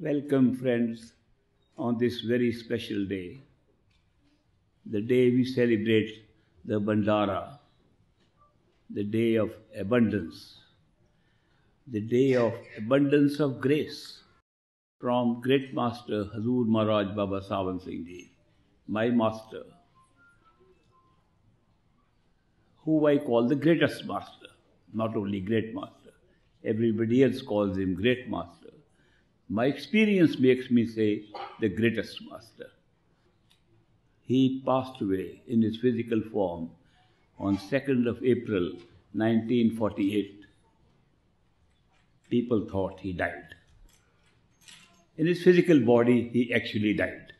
Welcome, friends, on this very special day, the day we celebrate the Bhandara, the day of abundance, the day of abundance of grace from great master Hazur Maharaj Baba Sawan Singh Ji, my master, who I call the greatest master, not only great master, everybody else calls him great master. My experience makes me say the greatest master. He passed away in his physical form on 2nd of April 1948. People thought he died. In his physical body, he actually died.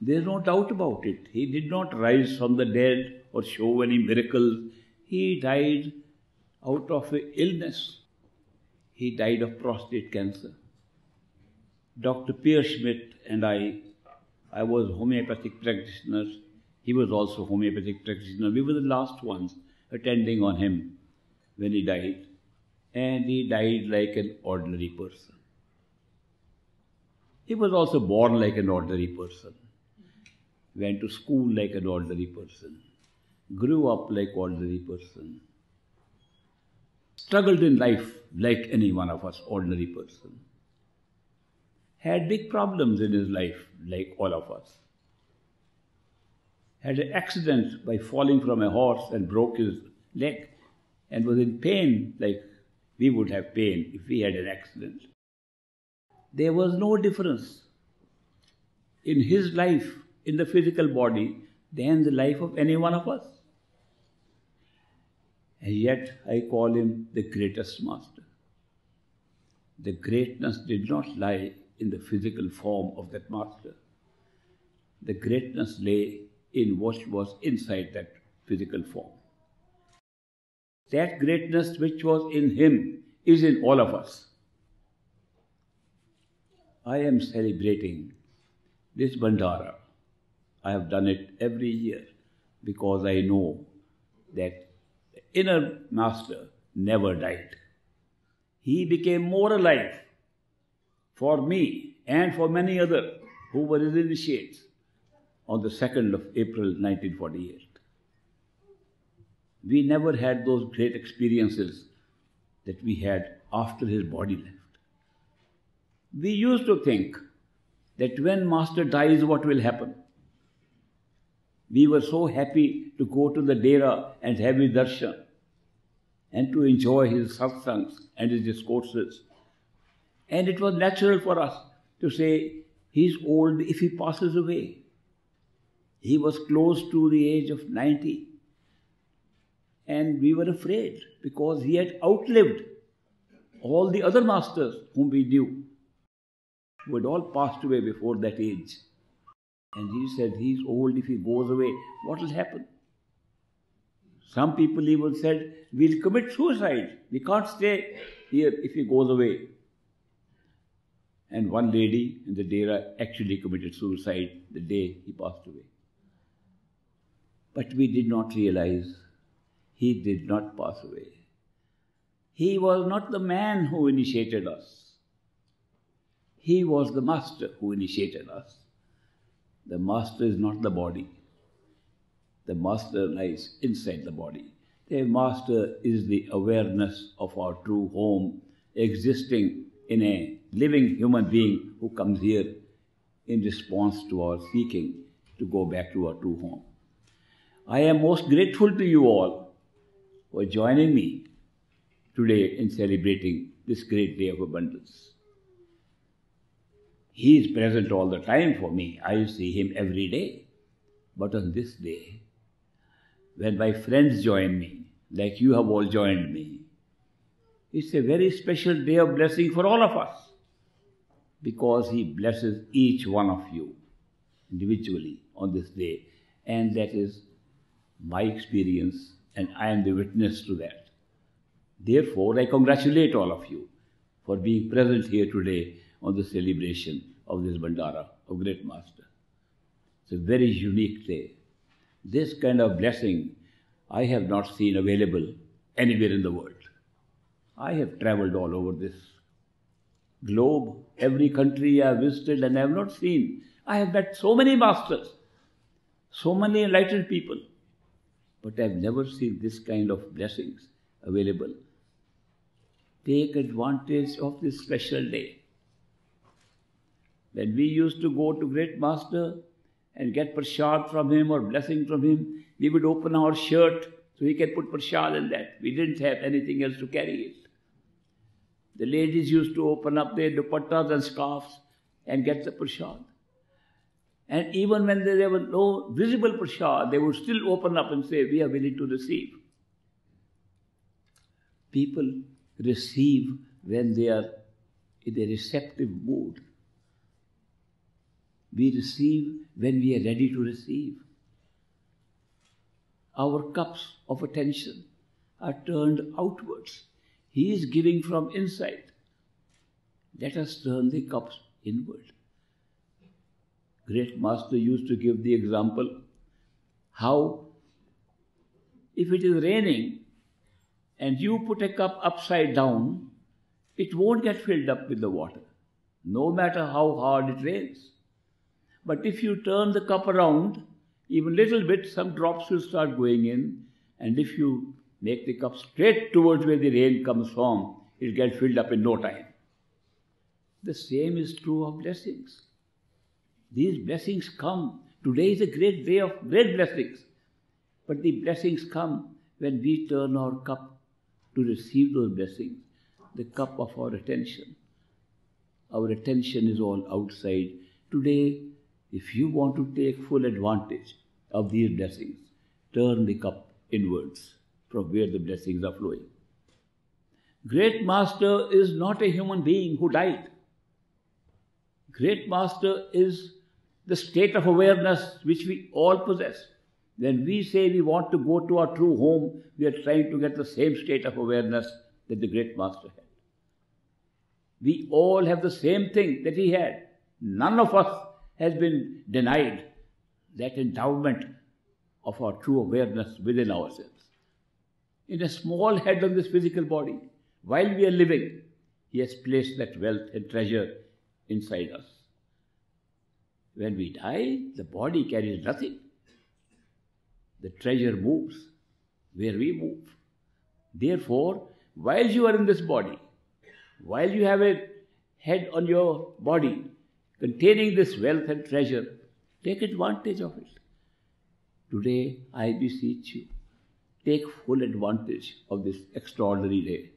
There's no doubt about it. He did not rise from the dead or show any miracles. He died out of illness he died of prostate cancer. Dr. Pierre Schmidt and I, I was homeopathic practitioner. He was also homeopathic practitioner. We were the last ones attending on him when he died. And he died like an ordinary person. He was also born like an ordinary person. Went to school like an ordinary person. Grew up like an ordinary person struggled in life like any one of us, ordinary person. Had big problems in his life like all of us. Had an accident by falling from a horse and broke his leg and was in pain like we would have pain if we had an accident. There was no difference in his life, in the physical body, than the life of any one of us. And yet I call him the greatest master. The greatness did not lie in the physical form of that master. The greatness lay in what was inside that physical form. That greatness which was in him is in all of us. I am celebrating this Bhandara. I have done it every year because I know that inner master never died. He became more alive for me and for many others who were his initiates on the 2nd of April 1948. We never had those great experiences that we had after his body left. We used to think that when Master dies, what will happen? We were so happy to go to the Dera and have his darshan and to enjoy his satsangs and his discourses. And it was natural for us to say, he's old if he passes away. He was close to the age of 90. And we were afraid because he had outlived all the other masters whom we knew, who had all passed away before that age. And he said, He's old, if he goes away, what will happen? Some people even said, We'll commit suicide. We can't stay here if he goes away. And one lady in the Dera actually committed suicide the day he passed away. But we did not realize he did not pass away. He was not the man who initiated us. He was the master who initiated us. The master is not the body. The master lies inside the body. The master is the awareness of our true home existing in a living human being who comes here in response to our seeking to go back to our true home. I am most grateful to you all for joining me today in celebrating this great day of abundance. He is present all the time for me. I see him every day. But on this day, when my friends join me, like you have all joined me, it's a very special day of blessing for all of us because He blesses each one of you individually on this day. And that is my experience, and I am the witness to that. Therefore, I congratulate all of you for being present here today on the celebration of this Bhandara of Great Master. It's a very unique day. This kind of blessing I have not seen available anywhere in the world. I have traveled all over this globe, every country I have visited, and I have not seen. I have met so many masters, so many enlightened people, but I have never seen this kind of blessings available. Take advantage of this special day. When we used to go to Great Master and get prashad from him or blessing from him, we would open our shirt so he can put prashad in that. We didn't have anything else to carry it. The ladies used to open up their dupattas and scarves and get the prashad. And even when there was no visible prashad, they would still open up and say, We are willing to receive. People receive when they are in a receptive mood. We receive when we are ready to receive. Our cups of attention are turned outwards. He is giving from inside. Let us turn the cups inward. Great Master used to give the example how if it is raining and you put a cup upside down, it won't get filled up with the water, no matter how hard it rains. But if you turn the cup around, even little bit, some drops will start going in, and if you make the cup straight towards where the rain comes from, it'll get filled up in no time. The same is true of blessings. These blessings come. Today is a great day of great blessings. But the blessings come when we turn our cup to receive those blessings, the cup of our attention. Our attention is all outside. Today, if you want to take full advantage of these blessings, turn the cup inwards from where the blessings are flowing. Great Master is not a human being who died. Great Master is the state of awareness which we all possess. When we say we want to go to our true home, we are trying to get the same state of awareness that the great master had. We all have the same thing that he had. None of us has been denied that endowment of our true awareness within ourselves. In a small head on this physical body, while we are living, he has placed that wealth and treasure inside us. When we die, the body carries nothing. The treasure moves where we move. Therefore, while you are in this body, while you have a head on your body containing this wealth and treasure, take advantage of it. Today, I beseech you, take full advantage of this extraordinary day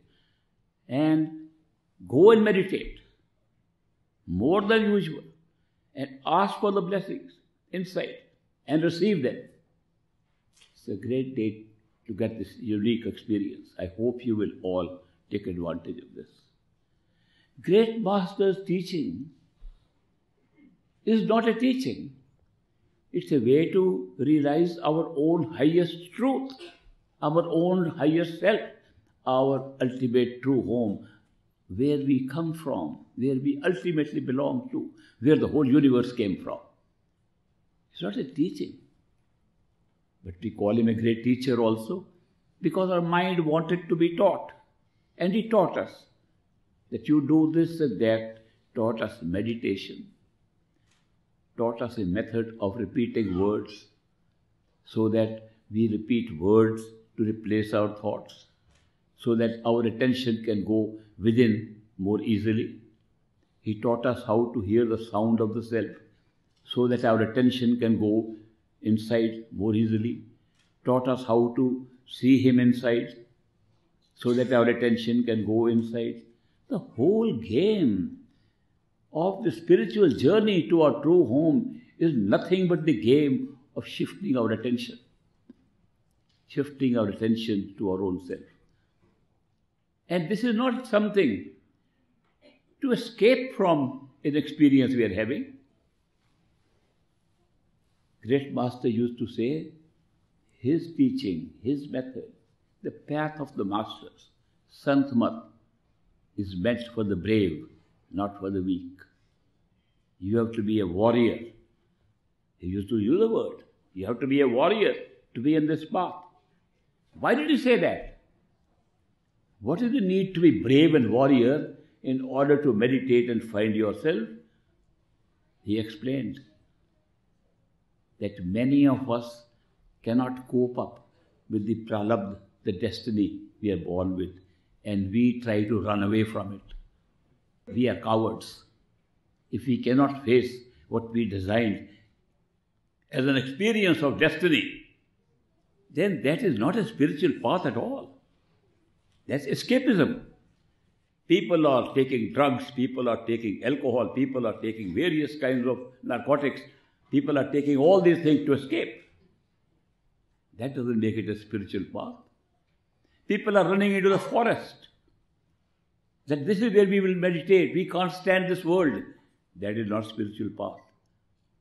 and go and meditate more than usual and ask for the blessings inside and receive them. It's a great day to get this unique experience. I hope you will all take advantage of this. Great Master's teaching is not a teaching, it's a way to realize our own highest truth, our own highest self, our ultimate true home, where we come from, where we ultimately belong to, where the whole universe came from. It's not a teaching. But we call him a great teacher also because our mind wanted to be taught. And he taught us that you do this and that, taught us meditation, taught us a method of repeating words so that we repeat words to replace our thoughts, so that our attention can go within more easily. He taught us how to hear the sound of the self so that our attention can go inside more easily. Taught us how to see Him inside so that our attention can go inside. The whole game of the spiritual journey to our true home is nothing but the game of shifting our attention. Shifting our attention to our own self. And this is not something to escape from an experience we are having. Great Master used to say, his teaching, his method, the path of the masters, Santmat, is meant for the brave, not for the weak. You have to be a warrior. He used to use the word. You have to be a warrior to be in this path. Why did he say that? What is the need to be brave and warrior in order to meditate and find yourself? He explained that many of us cannot cope up with the pralabdha, the destiny we are born with, and we try to run away from it. We are cowards. If we cannot face what we designed as an experience of destiny, then that is not a spiritual path at all. That's escapism. People are taking drugs, people are taking alcohol, people are taking various kinds of narcotics, people are taking all these things to escape. That doesn't make it a spiritual path. People are running into the forest. That this is where we will meditate. We can't stand this world. That is not spiritual path.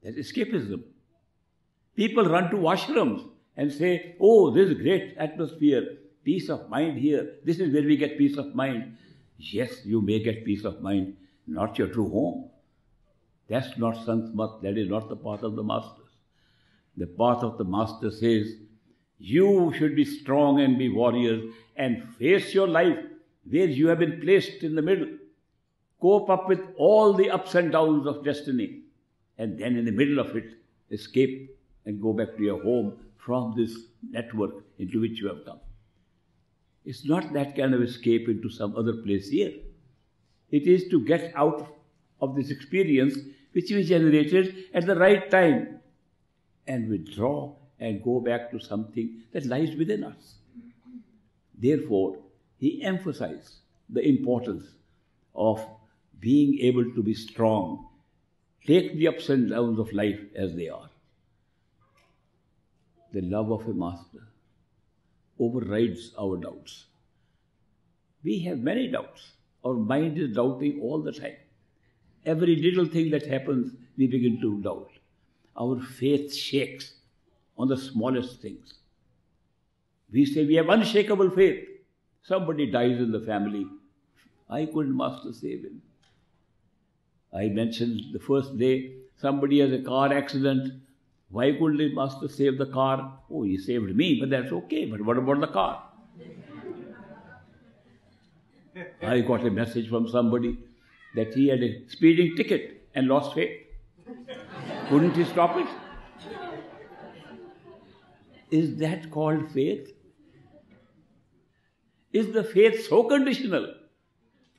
That's escapism. People run to ashrams and say, Oh, this is great atmosphere, peace of mind here. This is where we get peace of mind. Yes, you may get peace of mind, not your true home. That's not Santmat, that is not the path of the Masters. The path of the Master says, you should be strong and be warriors and face your life where you have been placed in the middle. Cope up with all the ups and downs of destiny. And then in the middle of it, escape and go back to your home from this network into which you have come. It's not that kind of escape into some other place here. It is to get out of this experience which we generated at the right time and withdraw and go back to something that lies within us. Therefore, he emphasized the importance of being able to be strong, take the ups and downs of life as they are. The love of a master overrides our doubts. We have many doubts. Our mind is doubting all the time. Every little thing that happens, we begin to doubt. Our faith shakes on the smallest things. We say we have unshakable faith. Somebody dies in the family. I couldn't master save him. I mentioned the first day somebody has a car accident. Why couldn't the master save the car? Oh, he saved me, but that's okay. But what about the car? I got a message from somebody that he had a speeding ticket and lost faith. Couldn't he stop it? Is that called faith? Is the faith so conditional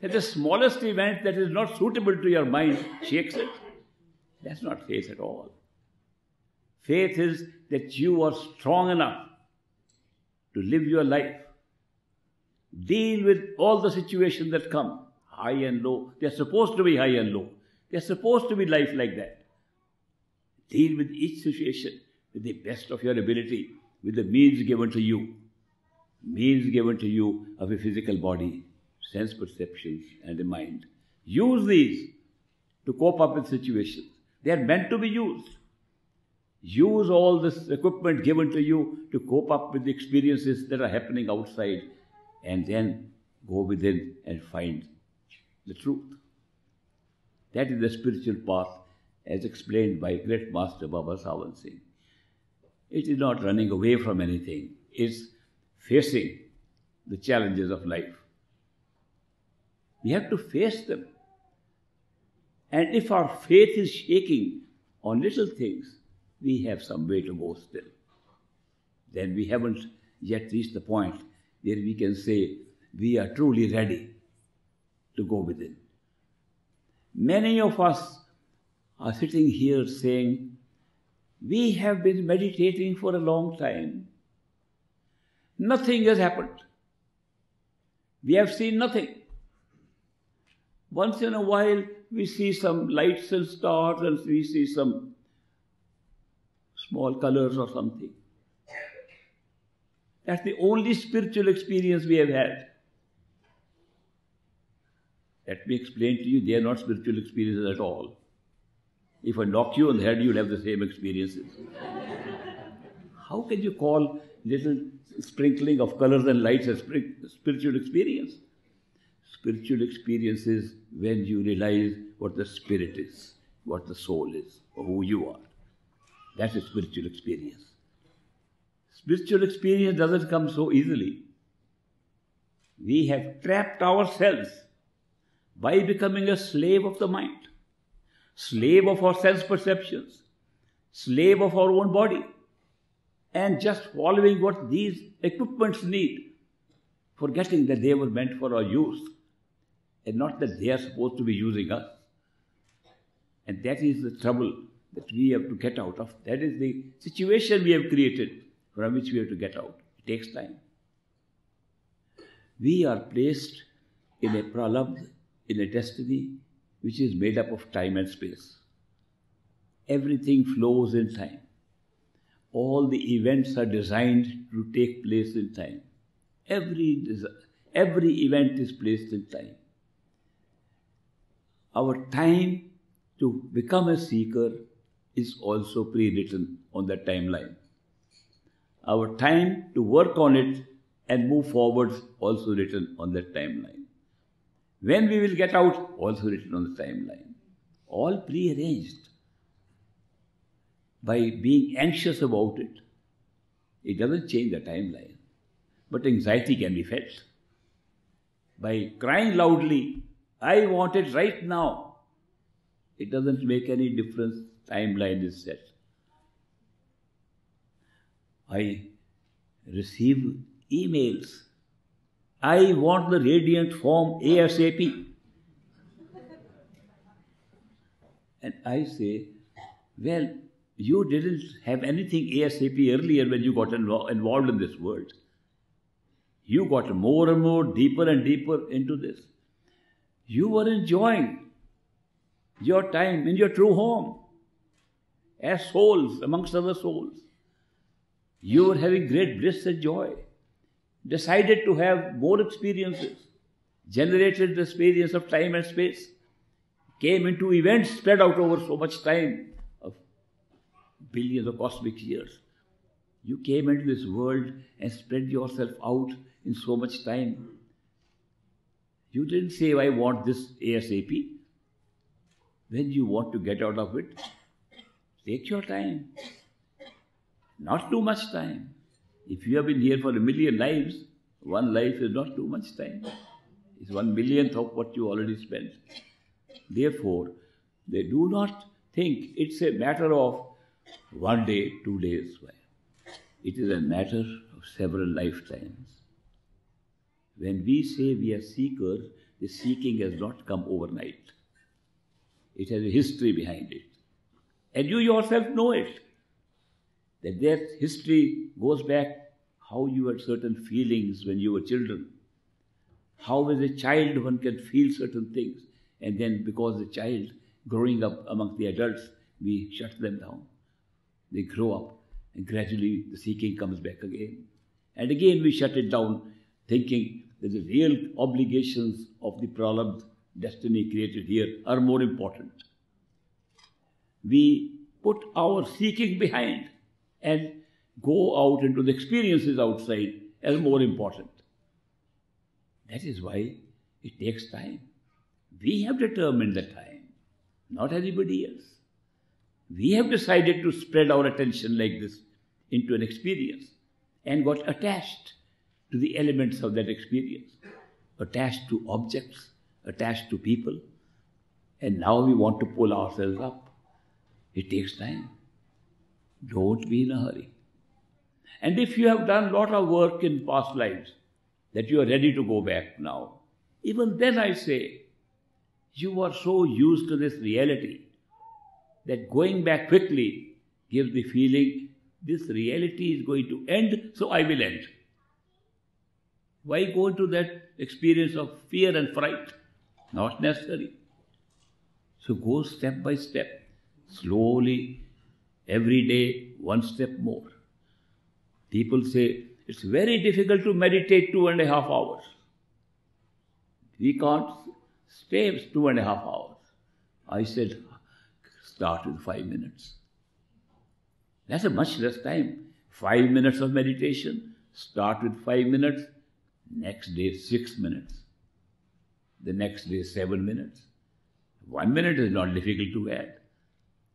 that the smallest event that is not suitable to your mind shakes it? That's not faith at all. Faith is that you are strong enough to live your life, deal with all the situations that come, high and low. They're supposed to be high and low. They're supposed to be life like that. Deal with each situation with the best of your ability with the means given to you, means given to you of a physical body, sense perceptions, and the mind. Use these to cope up with situations. They are meant to be used. Use all this equipment given to you to cope up with the experiences that are happening outside and then go within and find the truth. That is the spiritual path as explained by great Master Baba Sawan Singh. It is not running away from anything, it's facing the challenges of life. We have to face them. And if our faith is shaking on little things, we have some way to go still. Then we haven't yet reached the point where we can say we are truly ready to go within. Many of us are sitting here saying, we have been meditating for a long time. Nothing has happened. We have seen nothing. Once in a while, we see some lights and stars, and we see some small colors or something. That's the only spiritual experience we have had. Let me explain to you, they are not spiritual experiences at all. If I knock you on the head, you'll have the same experiences. How can you call little sprinkling of colors and lights a spiritual experience? Spiritual experiences when you realize what the spirit is, what the soul is, or who you are. That's a spiritual experience. Spiritual experience doesn't come so easily. We have trapped ourselves by becoming a slave of the mind, slave of our sense perceptions, slave of our own body, and just following what these equipments need, forgetting that they were meant for our use and not that they are supposed to be using us. And that is the trouble that we have to get out of. That is the situation we have created from which we have to get out. It takes time. We are placed in a pralabdha, in a destiny which is made up of time and space. Everything flows in time. All the events are designed to take place in time. Every, every event is placed in time. Our time to become a seeker is also pre written on that timeline. Our time to work on it and move forward also written on that timeline. When we will get out, also written on the timeline. All pre-arranged. By being anxious about it, it doesn't change the timeline. But anxiety can be felt. By crying loudly, I want it right now, it doesn't make any difference. Timeline is set. I receive emails I want the radiant form ASAP. And I say, well, you didn't have anything ASAP earlier when you got involved in this world. You got more and more, deeper and deeper into this. You were enjoying your time in your true home as souls amongst other souls. You were having great bliss and joy decided to have more experiences, generated the experience of time and space, came into events spread out over so much time of billions of cosmic years. You came into this world and spread yourself out in so much time. You didn't say, I want this ASAP. When you want to get out of it, take your time. Not too much time. If you have been here for a million lives, one life is not too much time. It's one millionth of what you already spent. Therefore, they do not think it's a matter of one day, two days. It is a matter of several lifetimes. When we say we are seekers, the seeking has not come overnight. It has a history behind it. And you yourself know it that that history goes back how you had certain feelings when you were children. How as a child one can feel certain things, and then because the child growing up among the adults, we shut them down. They grow up, and gradually the seeking comes back again. And again we shut it down, thinking the real obligations of the pralabdha destiny created here are more important. We put our seeking behind and go out into the experiences outside as more important. That is why it takes time. We have determined the time, not anybody else. We have decided to spread our attention like this into an experience and got attached to the elements of that experience, attached to objects, attached to people, and now we want to pull ourselves up. It takes time. Don't be in a hurry. And if you have done a lot of work in past lives, that you are ready to go back now, even then I say, you are so used to this reality that going back quickly gives the feeling this reality is going to end, so I will end. Why go into that experience of fear and fright? Not necessary. So go step by step, slowly every day one step more. People say it's very difficult to meditate two and a half hours. We can't stay two and a half hours. I said, start with five minutes. That's a much less time. Five minutes of meditation, start with five minutes, next day six minutes, the next day seven minutes. One minute is not difficult to add.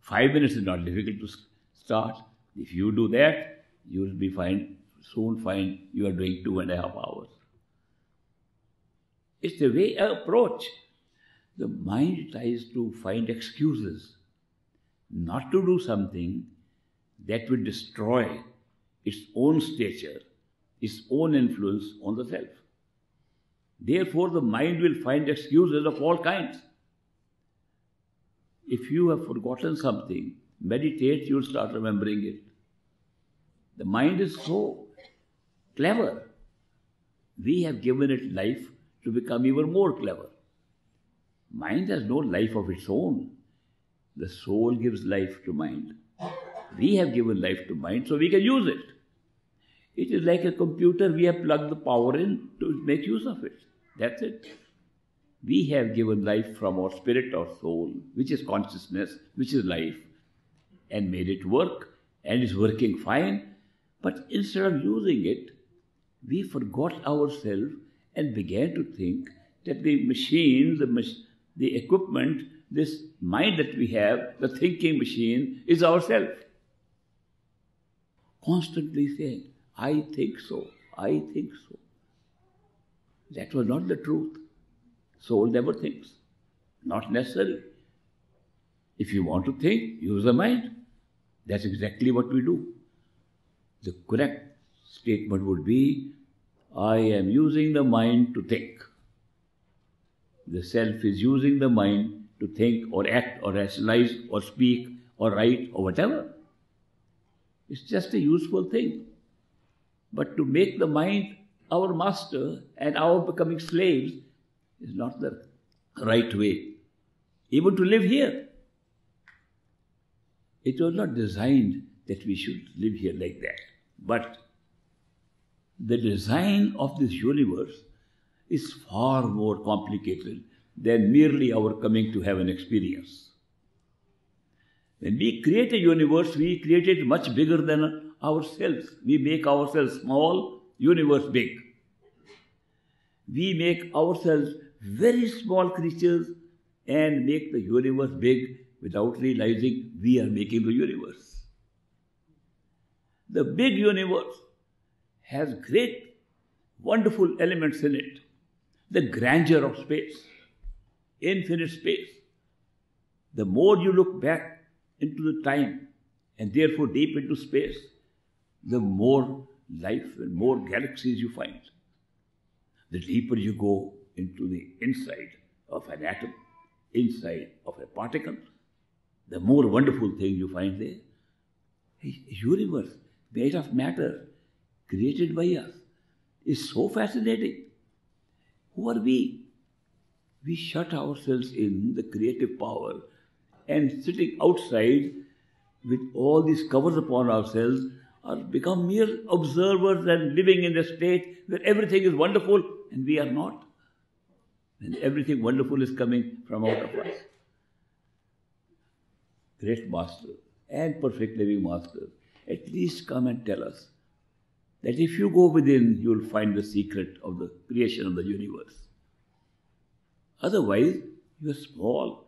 Five minutes is not difficult to start. If you do that, you will be fine, soon find you are doing two and a half hours. It's the way I approach. The mind tries to find excuses not to do something that will destroy its own stature, its own influence on the self. Therefore, the mind will find excuses of all kinds. If you have forgotten something, meditate, you'll start remembering it. The mind is so clever. We have given it life to become even more clever. Mind has no life of its own. The soul gives life to mind. We have given life to mind so we can use it. It is like a computer, we have plugged the power in to make use of it. That's it. We have given life from our spirit or soul, which is consciousness, which is life, and made it work, and is working fine. But instead of using it, we forgot ourselves and began to think that the machine, the, mach- the equipment, this mind that we have, the thinking machine, is ourself. Constantly saying, I think so, I think so. That was not the truth. Soul never thinks. Not necessary. If you want to think, use the mind. That's exactly what we do. The correct statement would be I am using the mind to think. The self is using the mind to think or act or rationalize or speak or write or whatever. It's just a useful thing. But to make the mind our master and our becoming slaves is not the right way. Even to live here. It was not designed that we should live here like that. But the design of this universe is far more complicated than merely our coming to have an experience. When we create a universe, we create it much bigger than ourselves. We make ourselves small, universe big. We make ourselves very small creatures and make the universe big without realizing we are making the universe. The big universe has great, wonderful elements in it. The grandeur of space, infinite space. The more you look back into the time and therefore deep into space, the more life and more galaxies you find. The deeper you go into the inside of an atom, inside of a particle, the more wonderful thing you find there. A universe made of matter, created by us, is so fascinating. Who are we? We shut ourselves in the creative power and sitting outside with all these covers upon ourselves are become mere observers and living in a state where everything is wonderful and we are not. And everything wonderful is coming from out of us. Great Master and perfect living Master, at least come and tell us that if you go within, you will find the secret of the creation of the universe. Otherwise, you are small,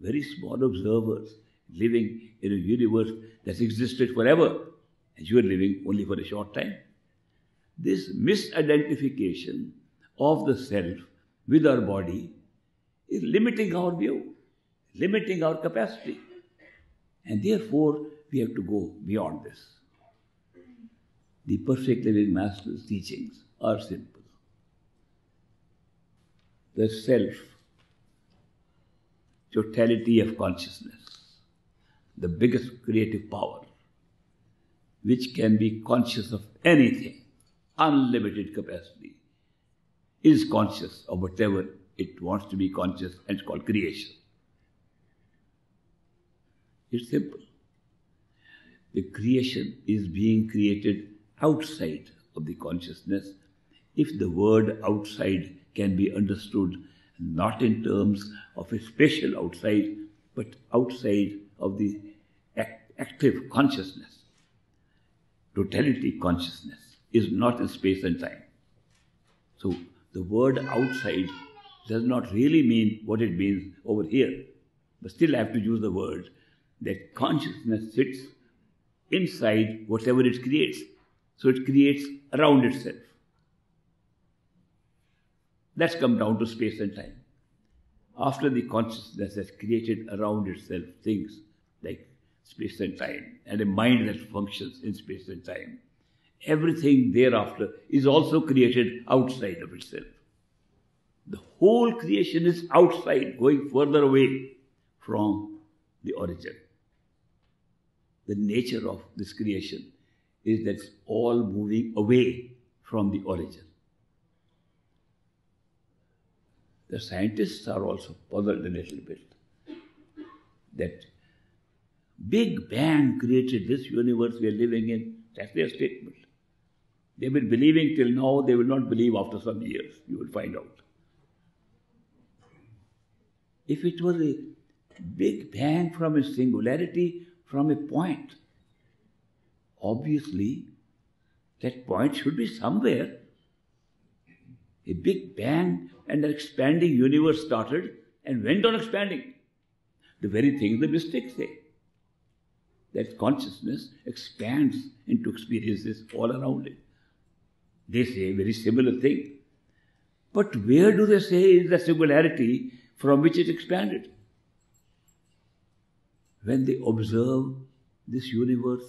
very small observers living in a universe that's existed forever, and you are living only for a short time. This misidentification of the self with our body is limiting our view, limiting our capacity. And therefore, we have to go beyond this. The perfect living master's teachings are simple. The self, totality of consciousness, the biggest creative power, which can be conscious of anything, unlimited capacity, is conscious of whatever it wants to be conscious and it's called creation. It's simple. The creation is being created outside of the consciousness if the word outside can be understood not in terms of a spatial outside, but outside of the act- active consciousness. Totality consciousness is not in space and time. So the word outside does not really mean what it means over here. But still I have to use the word that consciousness sits inside whatever it creates. So it creates around itself. That's come down to space and time. after the consciousness has created around itself things like space and time, and a mind that functions in space and time, everything thereafter is also created outside of itself. The whole creation is outside, going further away from the origin. The nature of this creation is that it's all moving away from the origin. The scientists are also puzzled a little bit that Big Bang created this universe we are living in. That's their statement. They've been believing till now, they will not believe after some years. You will find out. If it was a big bang from a singularity, from a point, obviously that point should be somewhere. A big bang and an expanding universe started and went on expanding. The very thing the mystics say that consciousness expands into experiences all around it. They say a very similar thing. But where do they say is the singularity from which it expanded? When they observe this universe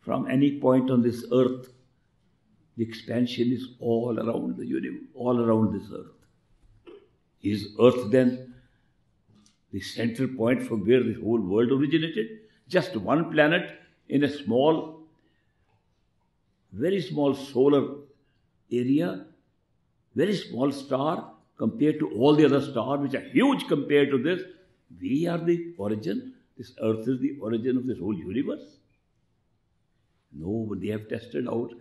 from any point on this earth, the expansion is all around the universe, all around this earth. Is earth then the central point from where the whole world originated? Just one planet in a small, very small solar area, very small star compared to all the other stars, which are huge compared to this. We are the origin. This earth is the origin of this whole universe. No, but they have tested out.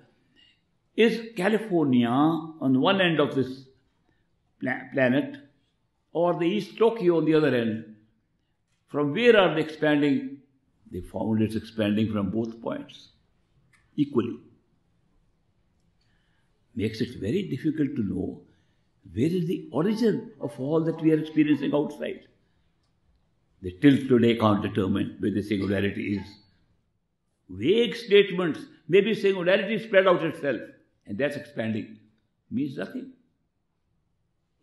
Is California on one end of this planet or the East Tokyo on the other end? From where are they expanding they found it's expanding from both points equally. Makes it very difficult to know where is the origin of all that we are experiencing outside. They till today can't determine where the singularity is. Vague statements, maybe singularity spread out itself, and that's expanding, means nothing.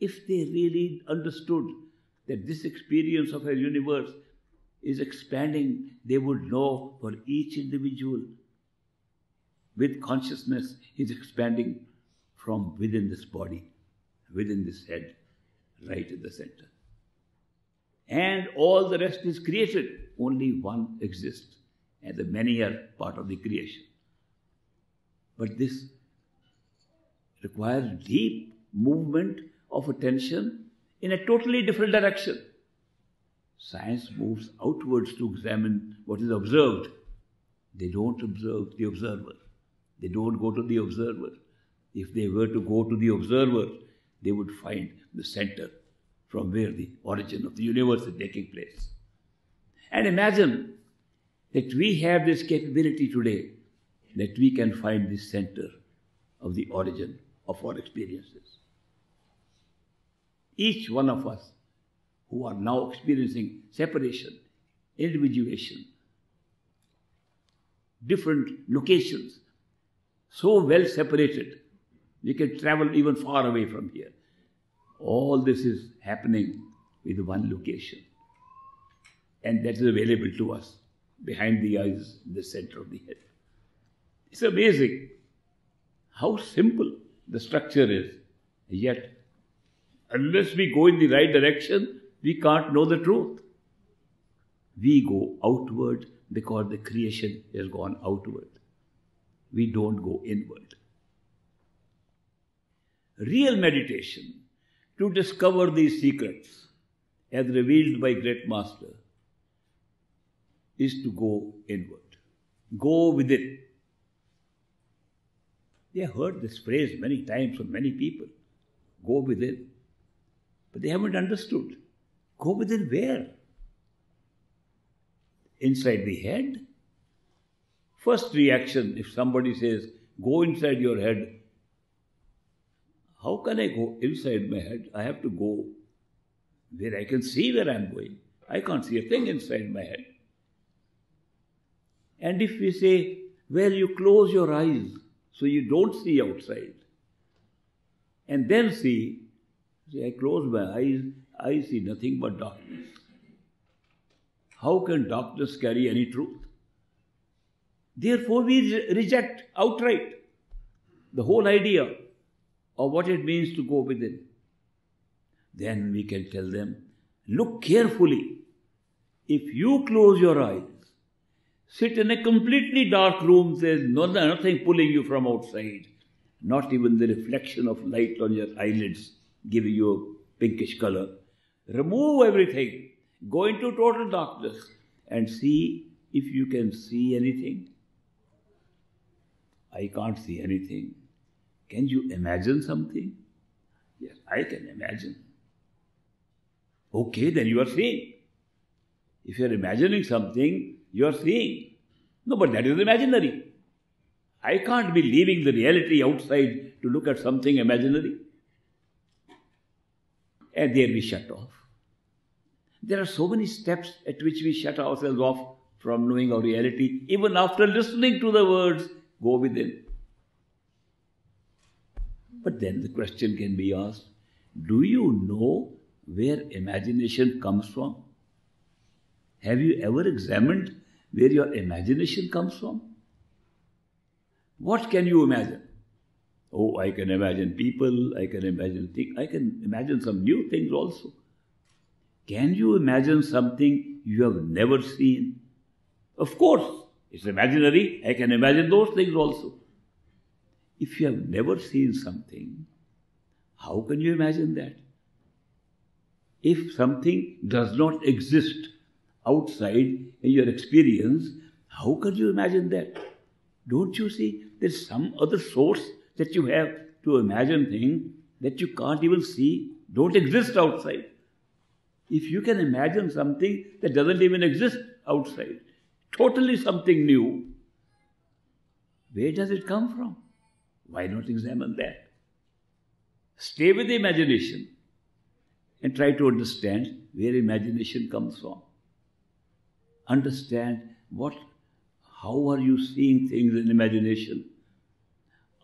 If they really understood that this experience of a universe is expanding, they would know for each individual with consciousness is expanding from within this body, within this head, right in the center. And all the rest is created. Only one exists, and the many are part of the creation. But this requires deep movement of attention in a totally different direction. Science moves outwards to examine what is observed. They don't observe the observer. They don't go to the observer. If they were to go to the observer, they would find the center from where the origin of the universe is taking place. And imagine that we have this capability today that we can find the center of the origin of our experiences. Each one of us who are now experiencing separation, individuation, different locations, so well separated, we can travel even far away from here. All this is happening with one location. And that is available to us behind the eyes, in the center of the head. It's amazing how simple the structure is, yet, unless we go in the right direction, we can't know the truth. We go outward because the creation has gone outward. We don't go inward. Real meditation to discover these secrets as revealed by great master is to go inward. Go within. They have heard this phrase many times from many people. Go within. But they haven't understood. Go within where? Inside the head? First reaction, if somebody says, go inside your head, how can I go inside my head? I have to go where I can see where I'm going. I can't see a thing inside my head. And if we say, well, you close your eyes so you don't see outside, and then see, say, I close my eyes, I see nothing but darkness. How can darkness carry any truth? Therefore, we re- reject outright the whole idea of what it means to go within. Then we can tell them, look carefully. If you close your eyes, sit in a completely dark room, there's nothing pulling you from outside, not even the reflection of light on your eyelids giving you a pinkish color. Remove everything, go into total darkness, and see if you can see anything. I can't see anything. Can you imagine something? Yes, I can imagine. Okay, then you are seeing. If you are imagining something, you are seeing. No, but that is imaginary. I can't be leaving the reality outside to look at something imaginary. And there we shut off. There are so many steps at which we shut ourselves off from knowing our reality, even after listening to the words, go within. But then the question can be asked do you know where imagination comes from? Have you ever examined where your imagination comes from? What can you imagine? Oh, I can imagine people, I can imagine things, I can imagine some new things also. Can you imagine something you have never seen? Of course, it's imaginary, I can imagine those things also. If you have never seen something, how can you imagine that? If something does not exist outside in your experience, how can you imagine that? Don't you see there's some other source that you have to imagine things that you can't even see, don't exist outside. If you can imagine something that doesn't even exist outside, totally something new, where does it come from? Why not examine that? Stay with the imagination and try to understand where imagination comes from. Understand what, how are you seeing things in imagination?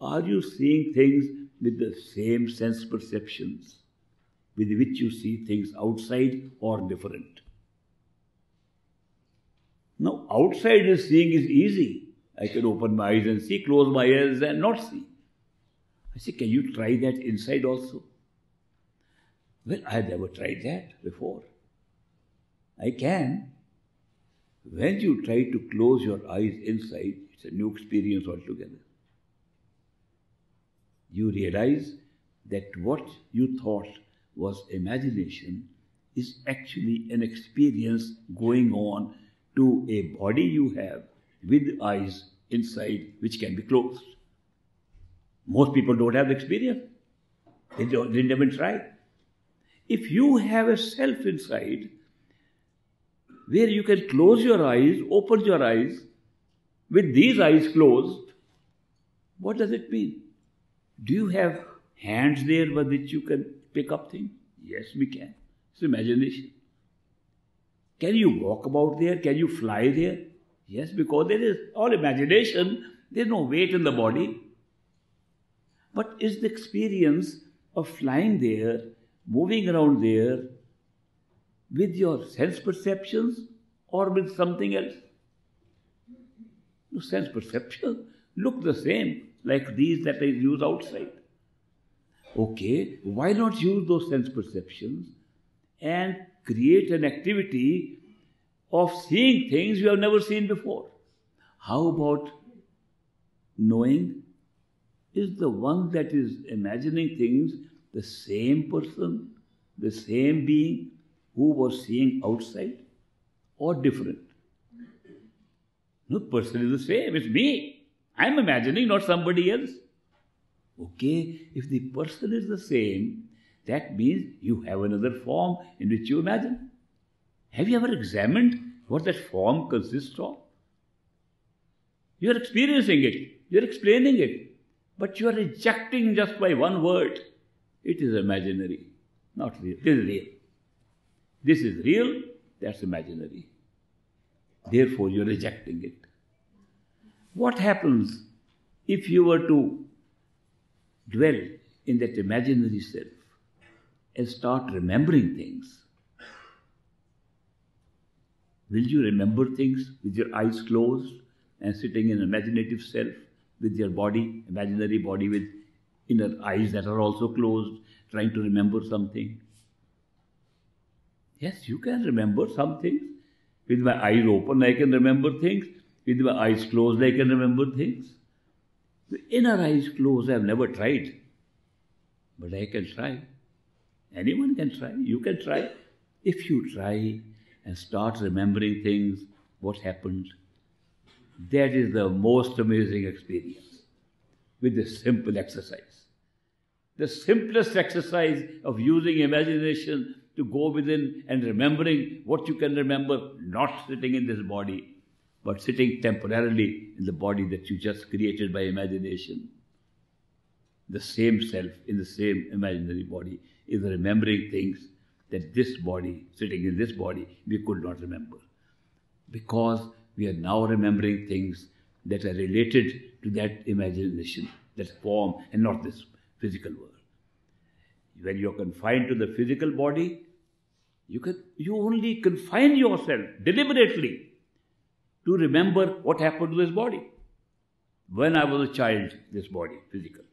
Are you seeing things with the same sense perceptions with which you see things outside or different? Now, outside is seeing is easy. I can open my eyes and see, close my eyes and not see. I say, can you try that inside also? Well, I have never tried that before. I can. When you try to close your eyes inside, it's a new experience altogether. You realize that what you thought was imagination is actually an experience going on to a body you have with eyes inside which can be closed. Most people don't have experience. They, don't, even try. If you have a self inside where you can close your eyes, open your eyes, with these eyes closed, what does it mean? Do you have hands there by which you can pick up things? Yes, we can. It's imagination. Can you walk about there? Can you fly there? Yes, because there is all imagination. There's no weight in the body. But is the experience of flying there, moving around there, with your sense perceptions or with something else? No sense perception look the same like these that I use outside. Okay, why not use those sense perceptions and create an activity of seeing things you have never seen before? How about knowing is the one that is imagining things the same person, the same being who was seeing outside, or different? No, person is the same, it's me. I'm imagining, not somebody else. Okay, if the person is the same, that means you have another form in which you imagine. Have you ever examined what that form consists of? You are experiencing it, you are explaining it. But you are rejecting just by one word. It is imaginary, not real. This is real. This is real, that's imaginary. Therefore, you're rejecting it. What happens if you were to dwell in that imaginary self? and start remembering things, will you remember things with your eyes closed and sitting in imaginative self with your body, imaginary body with inner eyes that are also closed, trying to remember something? Yes, you can remember some things. With my eyes open, I can remember things. With my eyes closed, I can remember things. The inner eyes closed, I have never tried. But I can try. Anyone can try. You can try. If you try and start remembering things, what happened, that is the most amazing experience with this simple exercise. The simplest exercise of using imagination to go within and remembering what you can remember, not sitting in this body, but sitting temporarily in the body that you just created by imagination. The same self in the same imaginary body is remembering things that this body, sitting in this body, we could not remember. Because we are now remembering things that are related to that imagination, that form, and not this physical world. When you are confined to the physical body, you, can, you only confine yourself deliberately to remember what happened to this body. When I was a child, this body, physical.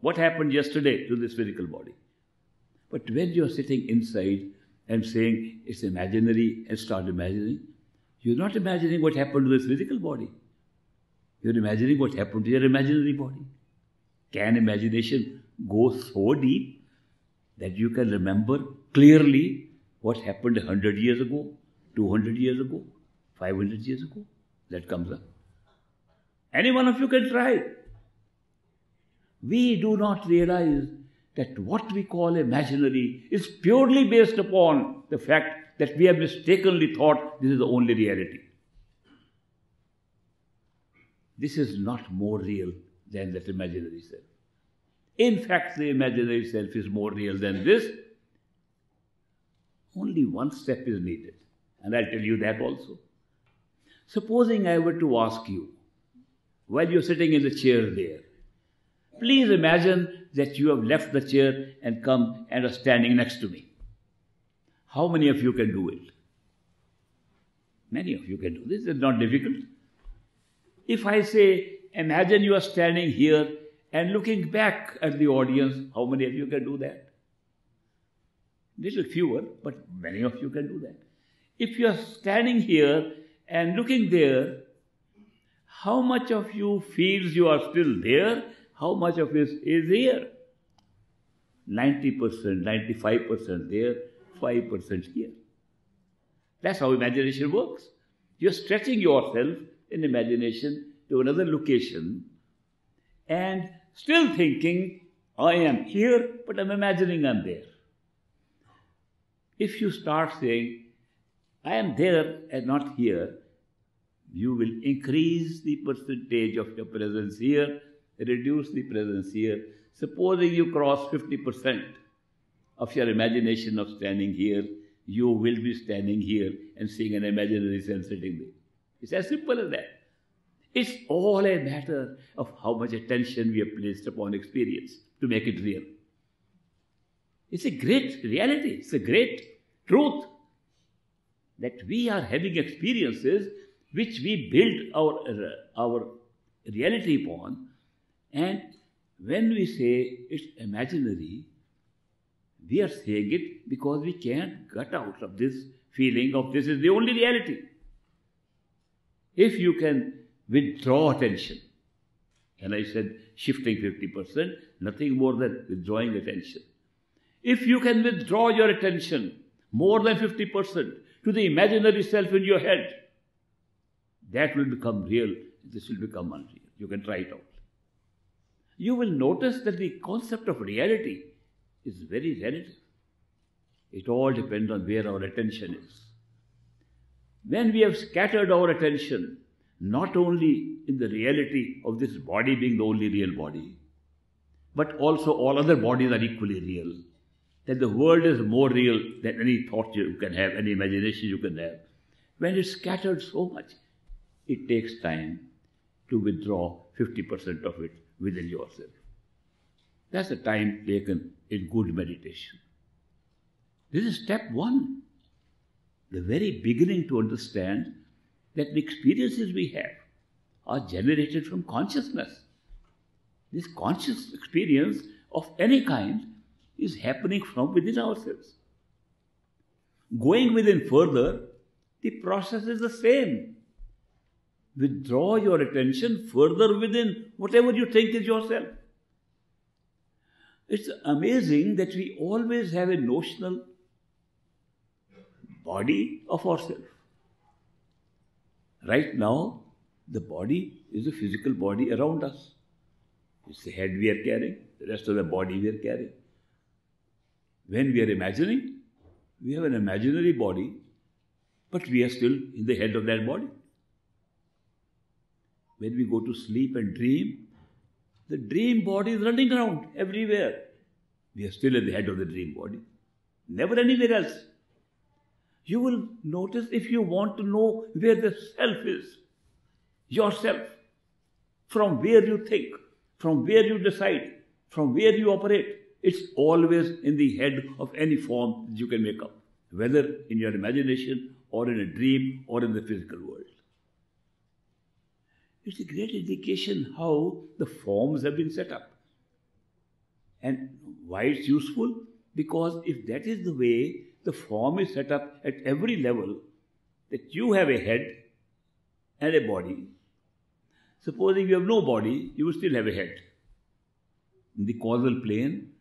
What happened yesterday to this physical body? But when you're sitting inside and saying it's imaginary and start imagining, you're not imagining what happened to this physical body. You're imagining what happened to your imaginary body. Can imagination go so deep that you can remember clearly what happened 100 years ago, 200 years ago, 500 years ago? That comes up. Any one of you can try. We do not realize that what we call imaginary is purely based upon the fact that we have mistakenly thought this is the only reality. This is not more real than that imaginary self. In fact, the imaginary self is more real than this. Only one step is needed, and I'll tell you that also. Supposing I were to ask you, while you're sitting in the chair there, please imagine that you have left the chair and come and are standing next to me. How many of you can do it? Many of you can do this. It's not difficult. If I say, imagine you are standing here and looking back at the audience, how many of you can do that? Little fewer, but many of you can do that. If you are standing here and looking there, how much of you feels you are still there? How much of it is here? 90%, 95% there, 5% here. That's how imagination works. You're stretching yourself in imagination to another location and still thinking, I am here, but I'm imagining I'm there. If you start saying, I am there and not here, you will increase the percentage of your presence here, reduce the presence here. Supposing you cross 50% of your imagination of standing here, you will be standing here and seeing an imaginary self sitting there. It's as simple as that. It's all a matter of how much attention we have placed upon experience to make it real. It's a great reality, it's a great truth that we are having experiences which we build our, uh, our reality upon. And when we say it's imaginary, we are saying it because we can't get out of this feeling of this is the only reality. If you can withdraw attention, and I said shifting 50%, nothing more than withdrawing attention. If you can withdraw your attention more than 50% to the imaginary self in your head, that will become real, this will become unreal. You can try it out. You will notice that the concept of reality is very relative. It all depends on where our attention is. When we have scattered our attention, not only in the reality of this body being the only real body, but also all other bodies are equally real, that the world is more real than any thought you can have, any imagination you can have. When it's scattered so much, it takes time to withdraw 50% of it within yourself. That's the time taken in good meditation. This is step one. The very beginning to understand that the experiences we have are generated from consciousness. This conscious experience of any kind is happening from within ourselves. Going within further, the process is the same. Withdraw your attention further within whatever you think is yourself. It's amazing that we always have a notional body of ourselves. Right now, the body is a physical body around us. It's the head we are carrying, the rest of the body we are carrying. When we are imagining, we have an imaginary body, but we are still in the head of that body. When we go to sleep and dream, the dream body is running around everywhere. We are still at the head of the dream body, never anywhere else. You will notice if you want to know where the self is, yourself, from where you think, from where you decide, from where you operate, it's always in the head of any form that you can make up, whether in your imagination or in a dream or in the physical world. It's a great indication how the forms have been set up. And why it's useful? Because if that is the way the form is set up at every level, that you have a head and a body. Supposing you have no body, you will still have a head. In the causal plane,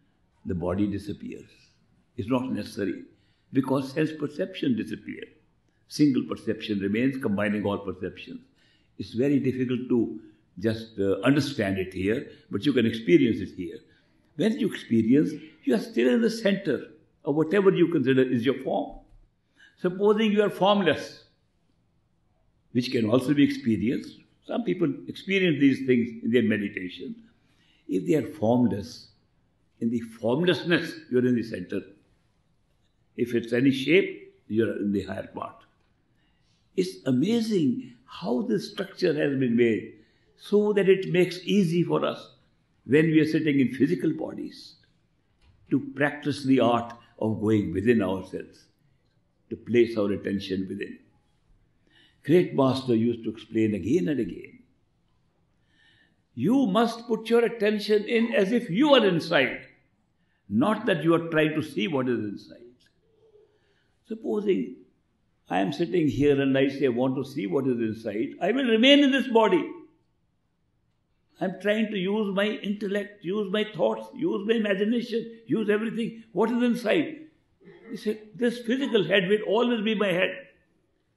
the body disappears. It's not necessary because sense perception disappears. Single perception remains, combining all perceptions. It's very difficult to just uh, understand it here, but you can experience it here. When you experience, you are still in the center of whatever you consider is your form. Supposing you are formless, which can also be experienced. Some people experience these things in their meditation. If they are formless, in the formlessness, you are in the center. If it's any shape, you are in the higher part. It's amazing how this structure has been made so that it makes easy for us when we are sitting in physical bodies to practice the art of going within ourselves, to place our attention within. Great Master used to explain again and again you must put your attention in as if you are inside, not that you are trying to see what is inside. Supposing I am sitting here and I say, I want to see what is inside, I will remain in this body. I'm trying to use my intellect, use my thoughts, use my imagination, use everything. What is inside? He said, This physical head will always be my head.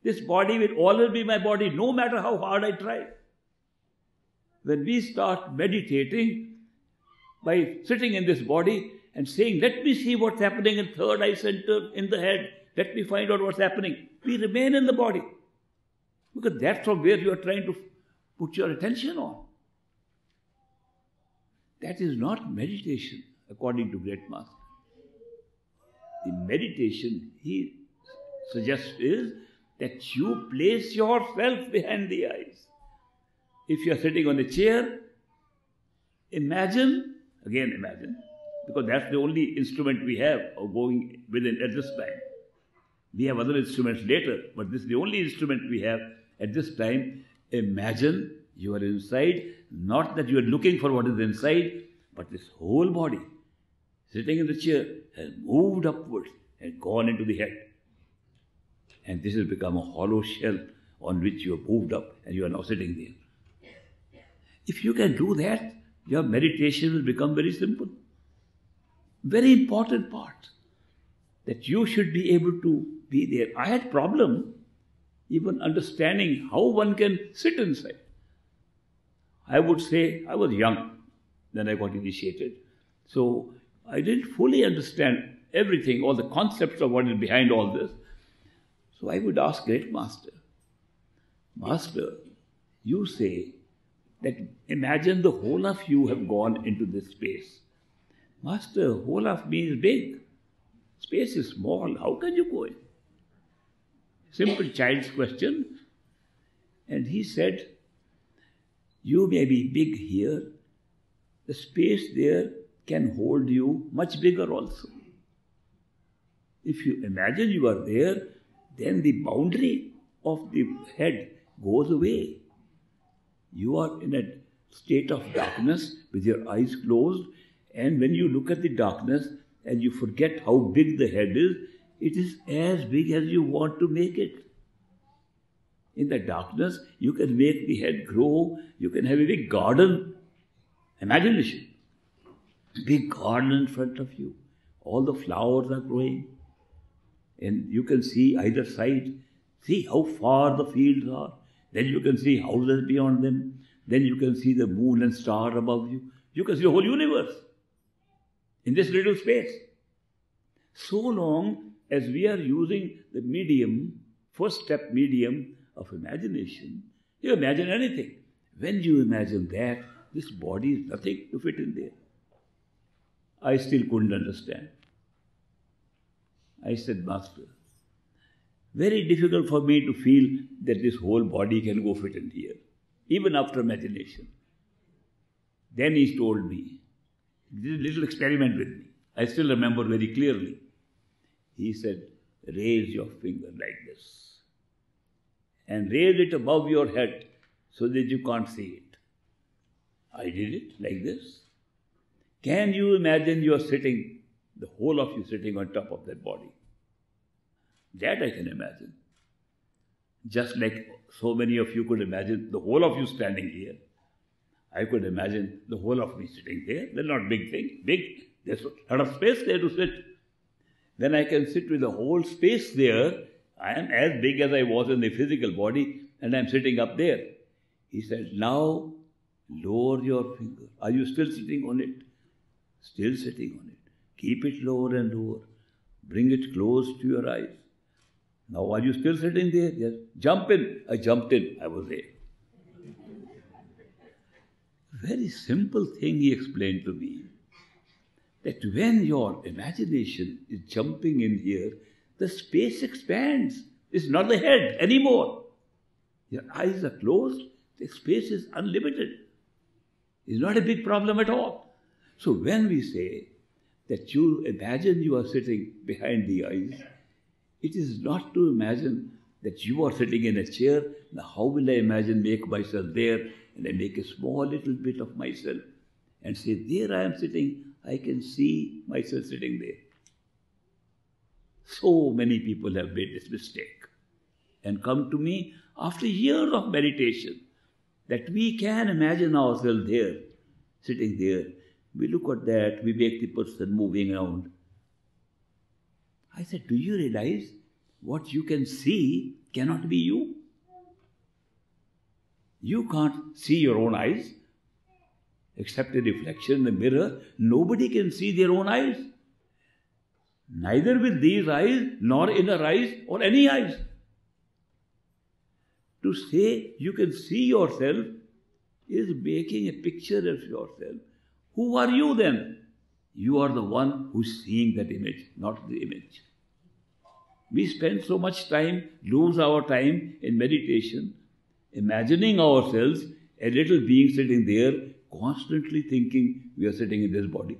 This body will always be my body, no matter how hard I try. When we start meditating by sitting in this body and saying, Let me see what's happening in third eye center in the head, let me find out what's happening, we remain in the body. Because that's from where you are trying to put your attention on. That is not meditation, according to Great Master. The meditation he suggests is that you place yourself behind the eyes. If you are sitting on a chair, imagine, again imagine, because that's the only instrument we have of going within at this time. We have other instruments later, but this is the only instrument we have at this time. Imagine you are inside, not that you are looking for what is inside, but this whole body, sitting in the chair, has moved upwards and gone into the head. And this has become a hollow shell on which you have moved up and you are now sitting there. If you can do that, your meditation will become very simple. Very important part that you should be able to be there. I had problem even understanding how one can sit inside. I would say I was young when I got initiated. So I didn't fully understand everything, all the concepts of what is behind all this. So I would ask Great Master, Master, you say that imagine the whole of you have gone into this space. Master, whole of me is big. Space is small. How can you go in? Simple child's question. And he said, You may be big here, the space there can hold you much bigger also. If you imagine you are there, then the boundary of the head goes away. You are in a state of darkness with your eyes closed, and when you look at the darkness and you forget how big the head is, it is as big as you want to make it. In the darkness, you can make the head grow, you can have a big garden. Imagination. Big garden in front of you. All the flowers are growing. And you can see either side. See how far the fields are. Then you can see houses beyond them. Then you can see the moon and star above you. You can see the whole universe in this little space. So long as we are using the medium, first step medium of imagination, you imagine anything. When you imagine that, this body is nothing to fit in there. I still couldn't understand. I said, Master, very difficult for me to feel that this whole body can go fit in here, even after imagination. Then he told me, did a little experiment with me. I still remember very clearly. He said, raise your finger like this and raise it above your head so that you can't see it. I did it like this. Can you imagine you are sitting, the whole of you sitting on top of that body? That I can imagine. Just like so many of you could imagine the whole of you standing here. I could imagine the whole of me sitting there. They're not big thing. Big. There's a lot of space there to sit. Then I can sit with the whole space there I am as big as I was in the physical body and I am sitting up there. He said, Now lower your finger. Are you still sitting on it? Still sitting on it. Keep it lower and lower. Bring it close to your eyes. Now are you still sitting there? Yes. Jump in. I jumped in. I was there. Very simple thing he explained to me. That when your imagination is jumping in here, the space expands. It's not the head anymore. Your eyes are closed, the space is unlimited. It's not a big problem at all. So when we say that you imagine you are sitting behind the eyes, it is not to imagine that you are sitting in a chair. Now, how will I imagine make myself there? And I make a small little bit of myself and say, There I am sitting. I can see myself sitting there. So many people have made this mistake and come to me after years of meditation that we can imagine ourselves there, sitting there. We look at that, we make the person moving around. I said, Do you realize what you can see cannot be you? You can't see your own eyes except a reflection in the mirror. Nobody can see their own eyes neither with these eyes nor inner eyes or any eyes. To say you can see yourself is making a picture of yourself. Who are you then? You are the one who's seeing that image, not the image. We spend so much time, lose our time in meditation, imagining ourselves a little being sitting there, constantly thinking we are sitting in this body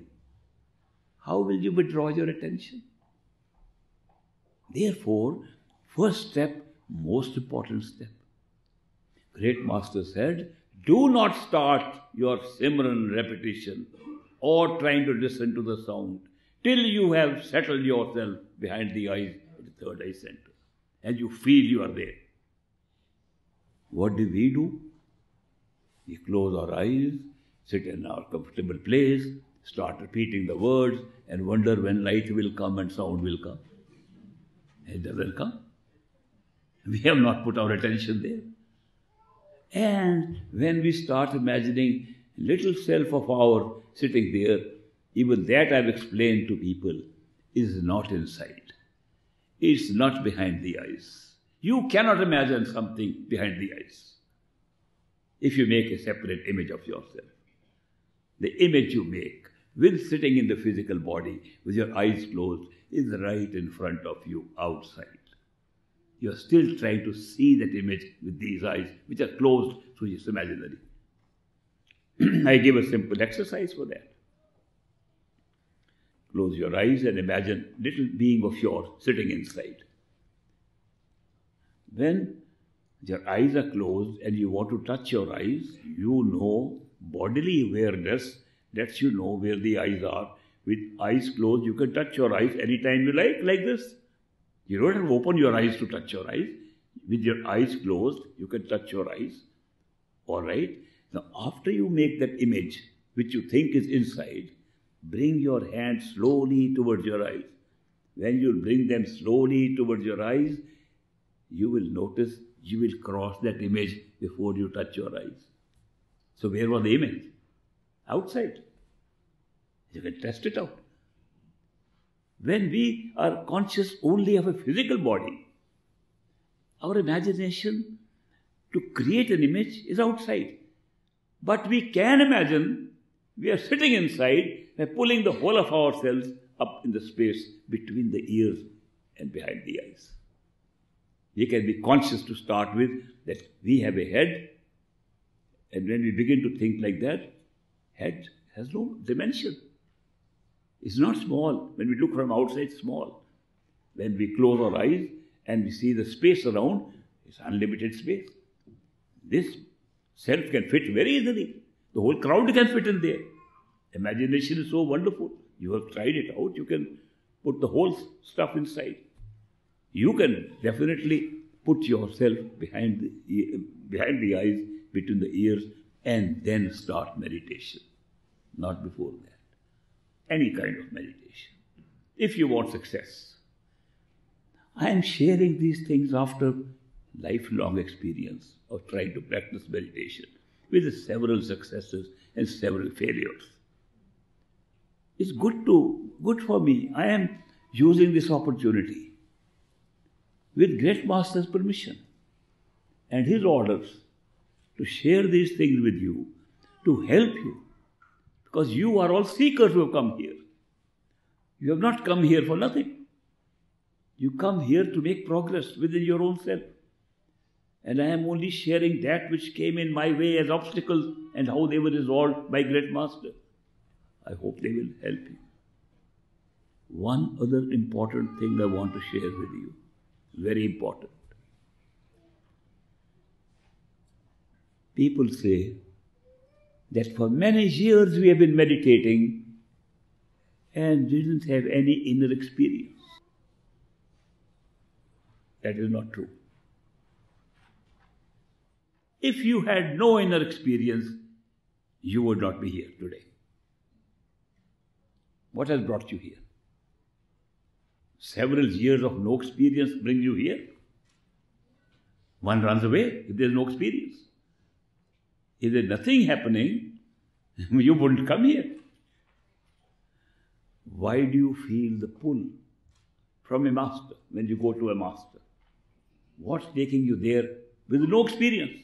how will you withdraw your attention? Therefore, first step, most important step. Great Master said, do not start your Simran repetition or trying to listen to the sound till you have settled yourself behind the eyes at the third eye center and you feel you are there. What do we do? We close our eyes, sit in our comfortable place, start repeating the words, and wonder when light will come and sound will come. It doesn't come. We have not put our attention there. And when we start imagining little self of our sitting there, even that I've explained to people is not inside. It's not behind the eyes. You cannot imagine something behind the eyes if you make a separate image of yourself. The image you make with sitting in the physical body with your eyes closed is right in front of you outside. You are still trying to see that image with these eyes, which are closed, so it's imaginary. I give a simple exercise for that. Close your eyes and imagine little being of yours sitting inside. When your eyes are closed and you want to touch your eyes, you know bodily awareness lets you know where the eyes are. With eyes closed, you can touch your eyes anytime you like, like this. You don't have to open your eyes to touch your eyes. With your eyes closed, you can touch your eyes. All right? Now, after you make that image, which you think is inside, bring your hand slowly towards your eyes. When you bring them slowly towards your eyes, you will notice you will cross that image before you touch your eyes. So, where was the image? Outside. You can test it out. When we are conscious only of a physical body, our imagination to create an image is outside. But we can imagine we are sitting inside by pulling the whole of ourselves up in the space between the ears and behind the eyes. We can be conscious to start with that we have a head, and when we begin to think like that, head has no dimension. It's not small. When we look from outside, it's small. When we close our eyes and we see the space around, it's unlimited space. This self can fit very easily. The whole crowd can fit in there. Imagination is so wonderful. You have tried it out. You can put the whole stuff inside. You can definitely put yourself behind the, behind the eyes, between the ears, and then start meditation. Not before that. Any kind of meditation. If you want success. I am sharing these things after lifelong experience of trying to practice meditation with several successes and several failures. It's good to good for me. I am using this opportunity with great master's permission and his orders to share these things with you, to help you, because you are all seekers who have come here. You have not come here for nothing. You come here to make progress within your own self and I am only sharing that which came in my way as obstacles and how they were resolved by great master. I hope they will help you. One other important thing I want to share with you, very important. People say that for many years we have been meditating and didn't have any inner experience. That is not true. If you had no inner experience, you would not be here today. What has brought you here? Several years of no experience bring you here. One runs away if there's no experience. If there's nothing happening, you wouldn't come here. Why do you feel the pull from a master when you go to a master? What's taking you there with no experience?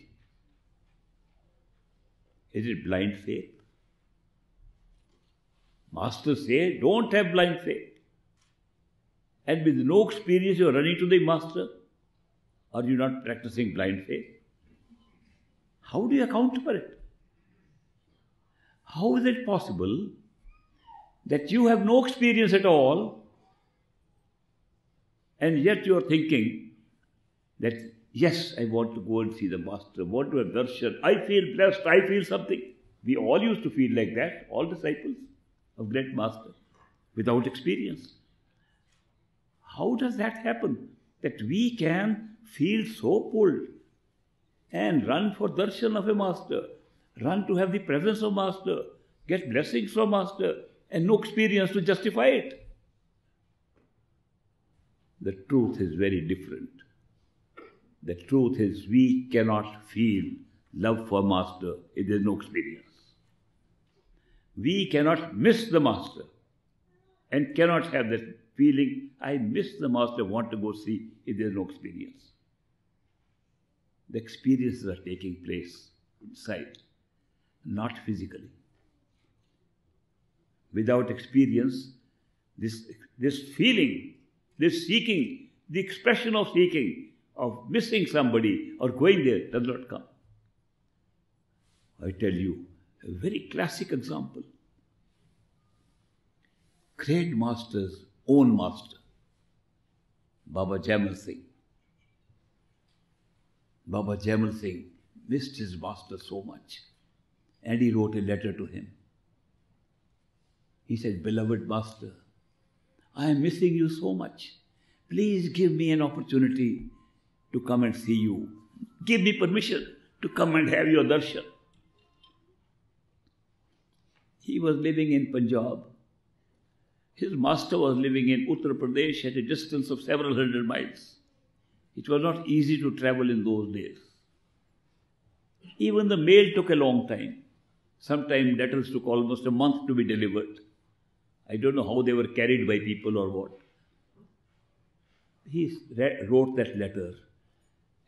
Is it blind faith? Masters say, don't have blind faith. And with no experience, you are running to the master. Are you not practicing blind faith? How do you account for it? How is it possible that you have no experience at all and yet you are thinking that Yes, I want to go and see the Master, I want to have darshan. I feel blessed, I feel something. We all used to feel like that, all disciples of great Master, without experience. How does that happen? That we can feel so pulled and run for darshan of a Master, run to have the presence of Master, get blessings from Master, and no experience to justify it. The truth is very different. The truth is, we cannot feel love for Master if there is no experience. We cannot miss the Master and cannot have that feeling, I miss the Master, want to go see if there is no experience. The experiences are taking place inside, not physically. Without experience, this, this feeling, this seeking, the expression of seeking of missing somebody or going there does not come. I tell you a very classic example. great master's own master, Baba Jaimal Singh. Baba Jaimal Singh missed his master so much, and he wrote a letter to him. He said, Beloved master, I am missing you so much. Please give me an opportunity to come and see you. Give me permission to come and have your darshan. He was living in Punjab. His master was living in Uttar Pradesh at a distance of several hundred miles. It was not easy to travel in those days. Even the mail took a long time. Sometimes letters took almost a month to be delivered. I don't know how they were carried by people or what. He wrote that letter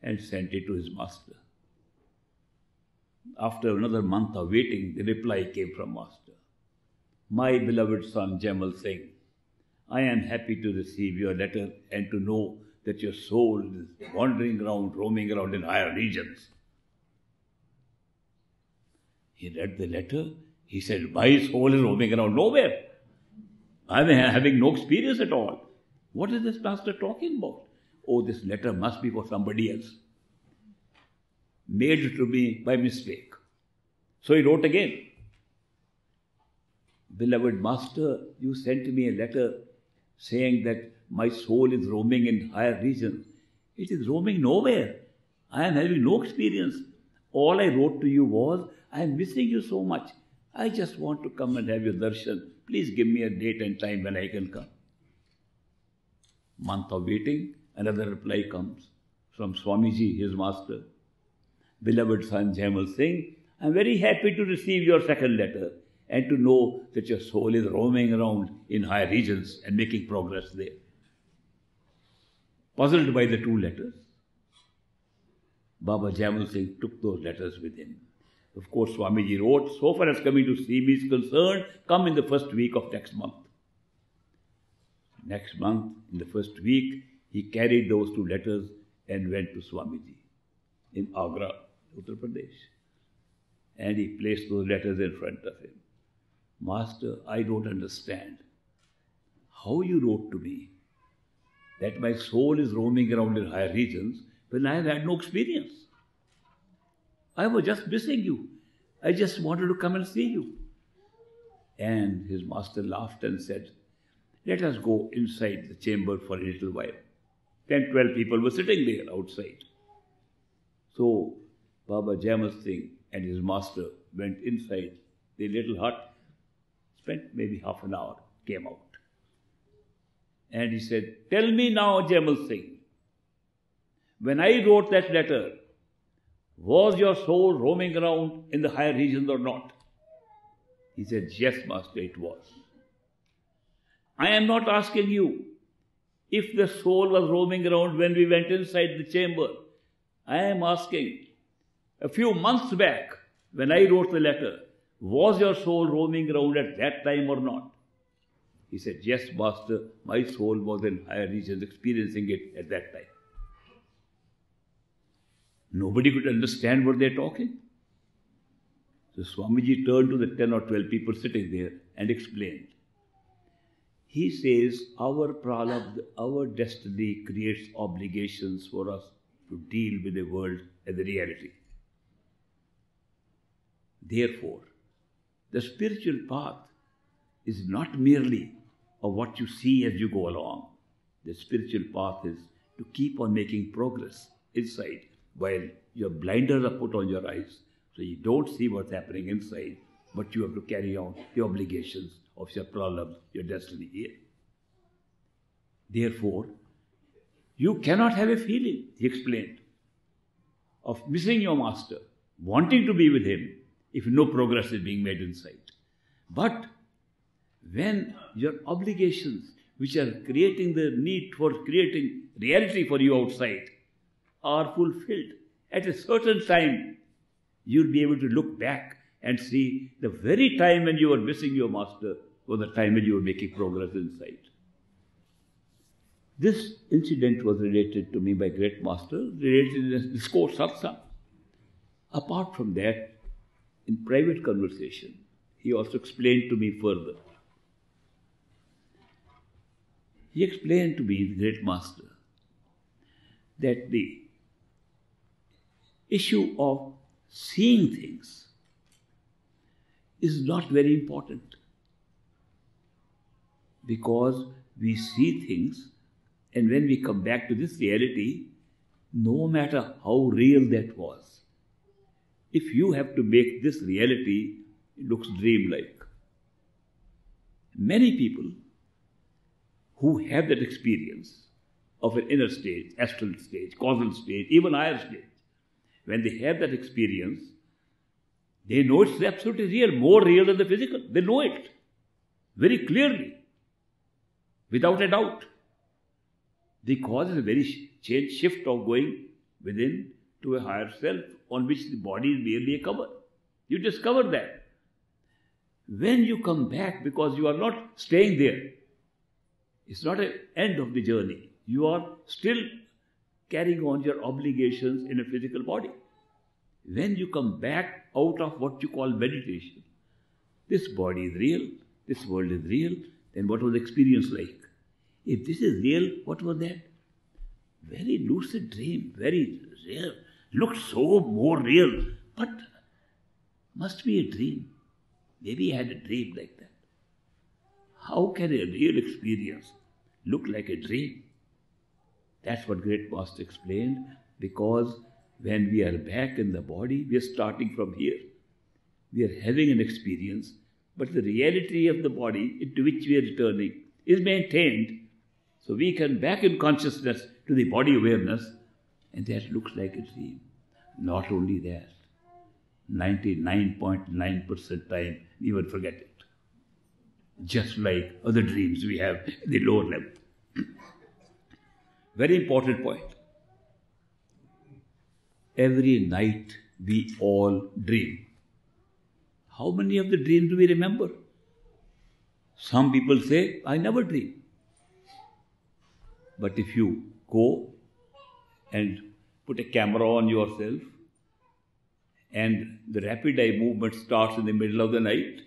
and sent it to his master. After another month of waiting, the reply came from master. My beloved son Jaimal Singh, I am happy to receive your letter and to know that your soul is wandering around, roaming around in higher regions. He read the letter. He said, My soul is roaming around nowhere. I am having no experience at all. What is this master talking about? Oh, this letter must be for somebody else. Made to me by mistake. So he wrote again. Beloved Master, you sent me a letter saying that my soul is roaming in higher regions. It is roaming nowhere. I am having no experience. All I wrote to you was, I am missing you so much. I just want to come and have your darshan. Please give me a date and time when I can come. Month of waiting, another reply comes from Swamiji, his master. Beloved son Jaimal Singh, I am very happy to receive your second letter and to know that your soul is roaming around in higher regions and making progress there. Puzzled by the two letters, Baba Jaimal Singh took those letters with him. Of course, Swamiji wrote, so far as coming to see me is concerned, come in the first week of next month. Next month, in the first week, he carried those two letters and went to Swamiji in Agra, Uttar Pradesh. And he placed those letters in front of him. Master, I don't understand how you wrote to me that my soul is roaming around in higher regions when I have had no experience. I was just missing you. I just wanted to come and see you. And his master laughed and said, Let us go inside the chamber for a little while. Ten, twelve people were sitting there outside. So Baba Jaimal Singh and his master went inside the little hut, spent maybe half an hour, came out. And he said, Tell me now, Jaimal Singh, when I wrote that letter, was your soul roaming around in the higher regions or not? He said, Yes, Master, it was. I am not asking you if the soul was roaming around when we went inside the chamber. I am asking, a few months back, when I wrote the letter, was your soul roaming around at that time or not? He said, Yes, Master, my soul was in higher regions experiencing it at that time. Nobody could understand what they're talking. So Swamiji turned to the 10 or 12 people sitting there and explained. He says our pralabdha, our destiny creates obligations for us to deal with the world as a reality. Therefore, the spiritual path is not merely of what you see as you go along. The spiritual path is to keep on making progress inside while your blinders are put on your eyes so you don't see what's happening inside, but you have to carry on the obligations of your pralabdha, your destiny here. Therefore, you cannot have a feeling, he explained, of missing your master, wanting to be with him, if no progress is being made inside. But when your obligations, which are creating the need for creating reality for you outside, are fulfilled. At a certain time, you'll be able to look back and see the very time when you were missing your master was the time when you were making progress inside. This incident was related to me by great master, related in this discourse satsang. Apart from that, in private conversation, he also explained to me further He explained to me, the great master, that the issue of seeing things is not very important because we see things and when we come back to this reality, no matter how real that was, if you have to make this reality, it looks dreamlike. Many people who have that experience of an inner state, astral state, causal state, even higher state, when they have that experience, they know it's absolutely real, more real than the physical. They know it very clearly, without a doubt. The Because is a very change, shift of going within to a higher self on which the body is merely a cover. You discover that. When you come back, because you are not staying there, it's not an end of the journey. You are still carrying on your obligations in a physical body. When you come back out of what you call meditation, this body is real, this world is real, then what was the experience like? If this is real, what was that? Very lucid dream, very real. Looked so more real, but must be a dream. Maybe I had a dream like that. How can a real experience look like a dream? That's what Great Master explained because when we are back in the body, we are starting from here. We are having an experience, but the reality of the body into which we are returning is maintained. So we can back in consciousness to the body awareness, and that looks like a dream. Not only that, 99.9% time, we will forget it. Just like other dreams we have at the lower level. Very important point. Every night we all dream. How many of the dreams do we remember? Some people say, I never dream. But if you go and put a camera on yourself and the rapid eye movement starts in the middle of the night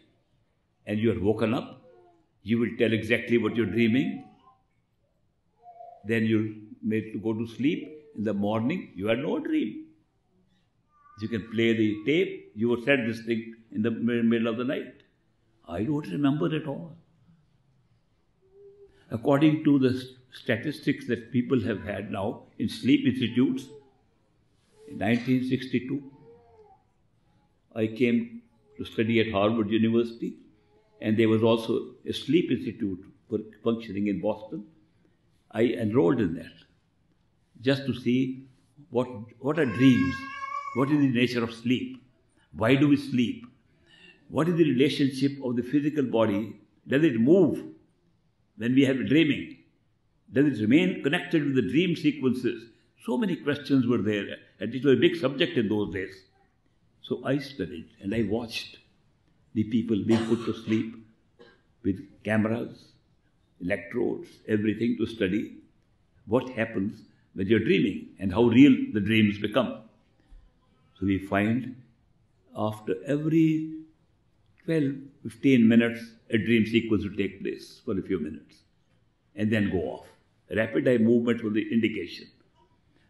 and you are woken up, you will tell exactly what you're dreaming then you go to sleep. In the morning, you had no dream. You can play the tape. You were said this thing in the middle of the night. I don't remember at all. According to the statistics that people have had now in sleep institutes, in 1962, I came to study at Harvard University, and there was also a sleep institute functioning in Boston. I enrolled in that just to see what, what are dreams, what is the nature of sleep, why do we sleep, what is the relationship of the physical body, does it move when we have dreaming, does it remain connected with the dream sequences? So many questions were there, and it was a big subject in those days. So I studied and I watched the people being put to sleep with cameras, electrodes, everything to study what happens when you're dreaming and how real the dreams become. So we find after every 12, 15 minutes, a dream sequence will take place for a few minutes and then go off. Rapid eye movement was the indication.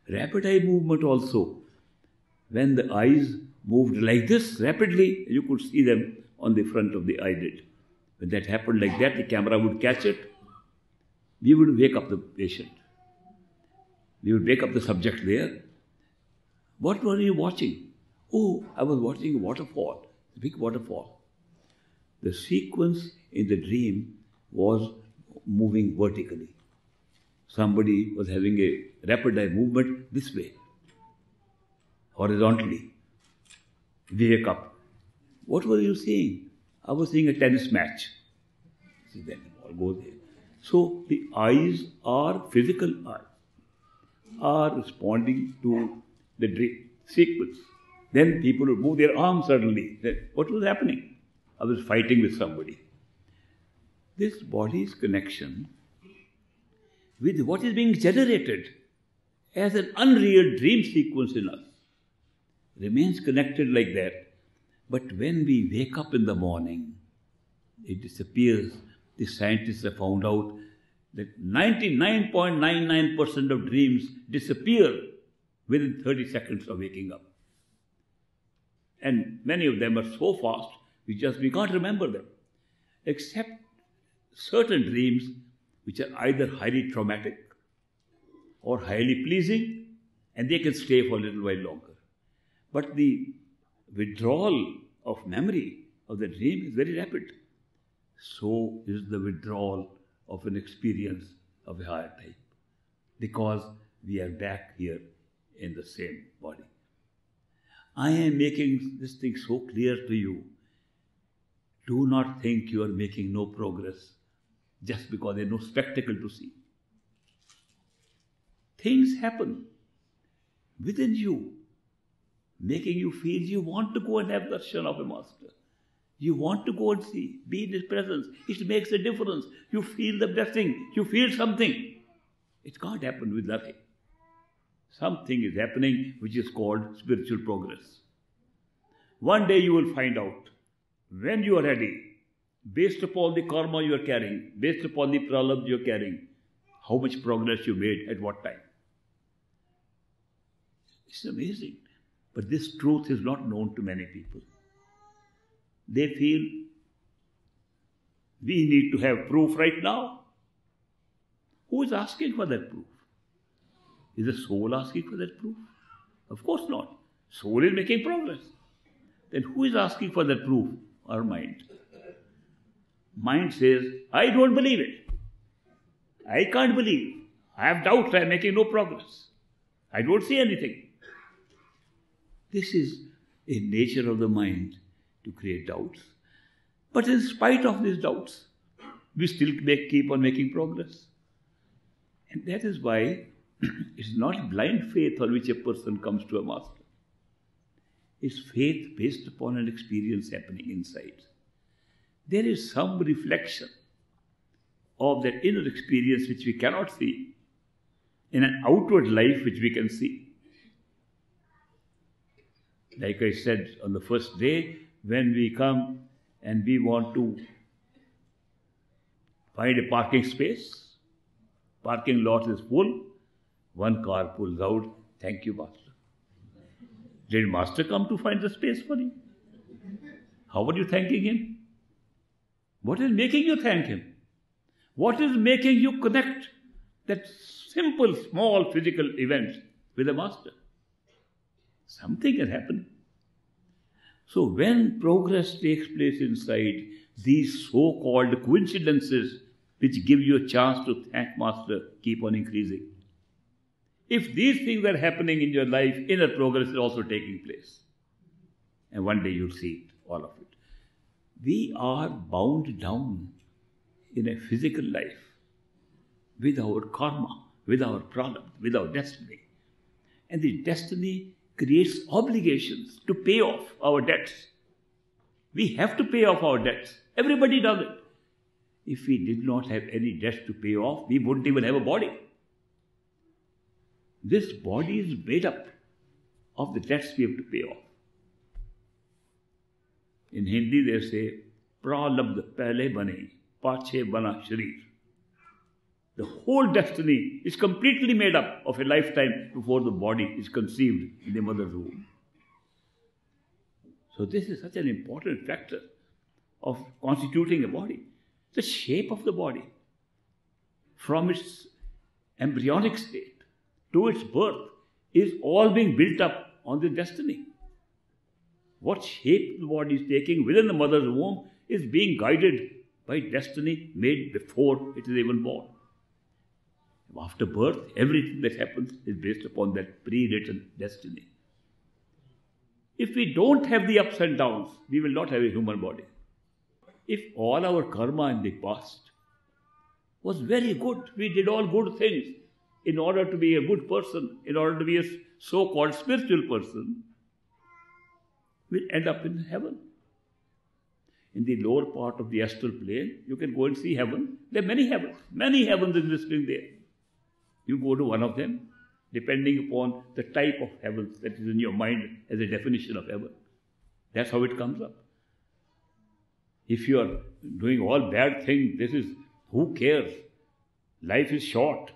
Rapid eye movement also, when the eyes moved like this rapidly, you could see them on the front of the eyelid. When that happened like that, the camera would catch it we would wake up the patient. We would wake up the subject there. What were you watching? Oh, I was watching a waterfall, a big waterfall. The sequence in the dream was moving vertically. Somebody was having a rapid eye movement this way, horizontally. We wake up. What were you seeing? I was seeing a tennis match. See, then go there. So the eyes are physical eyes, are responding to the dream sequence. Then people would move their arms suddenly. Then what was happening? I was fighting with somebody. This body's connection with what is being generated as an unreal dream sequence in us remains connected like that. But when we wake up in the morning, it disappears the scientists have found out that 99.99% of dreams disappear within 30 seconds of waking up. And many of them are so fast, we just we can't remember them. Except certain dreams which are either highly traumatic or highly pleasing, and they can stay for a little while longer. But the withdrawal of memory of the dream is very rapid. So is the withdrawal of an experience of a higher type. Because we are back here in the same body. I am making this thing so clear to you. Do not think you are making no progress just because there's no spectacle to see. Things happen within you, making you feel you want to go and have the darshan of a master. You want to go and see, be in his presence. It makes a difference. You feel the blessing, you feel something. It can't happen with nothing. Something is happening which is called spiritual progress. One day you will find out when you are ready, based upon the karma you are carrying, based upon the pralabdha you are carrying, how much progress you made at what time. It's amazing. But this truth is not known to many people. They feel we need to have proof right now. Who is asking for that proof? Is the soul asking for that proof? Of course not. Soul is making progress. Then who is asking for that proof? Our mind. Mind says, I don't believe it. I can't believe. I have doubts, I am making no progress. I don't see anything. This is a nature of the mind to create doubts. But in spite of these doubts, we still make, keep on making progress. And that is why it's not blind faith on which a person comes to a master. It's faith based upon an experience happening inside. There is some reflection of that inner experience which we cannot see in an outward life which we can see. Like I said on the first day, when we come and we want to find a parking space, parking lot is full, one car pulls out, thank you, Master. Did Master come to find the space for you? How are you thanking him? What is making you thank him? What is making you connect that simple, small physical event with the Master? Something has happened. So when progress takes place inside, these so-called coincidences which give you a chance to thank Master keep on increasing. If these things are happening in your life, inner progress is also taking place. And one day you'll see it, all of it. We are bound down in a physical life with our karma, with our problem, with our destiny. And the destiny creates obligations to pay off our debts. We have to pay off our debts. Everybody does it. If we did not have any debts to pay off, we wouldn't even have a body. This body is made up of the debts we have to pay off. In Hindi they say, pralabd pehle bane, pache bana sharir. The whole destiny is completely made up of a lifetime before the body is conceived in the mother's womb. So, this is such an important factor of constituting a body. The shape of the body, from its embryonic state to its birth, is all being built up on the destiny. What shape the body is taking within the mother's womb is being guided by destiny made before it is even born. After birth, everything that happens is based upon that pre written destiny. If we don't have the ups and downs, we will not have a human body. If all our karma in the past was very good, we did all good things in order to be a good person, in order to be a so called spiritual person, we'll end up in heaven. In the lower part of the astral plane, you can go and see heaven. There are many heavens, many heavens existing there. You go to one of them, depending upon the type of heavens that is in your mind as a definition of heaven. That's how it comes up. If you are doing all bad things, this is who cares? Life is short.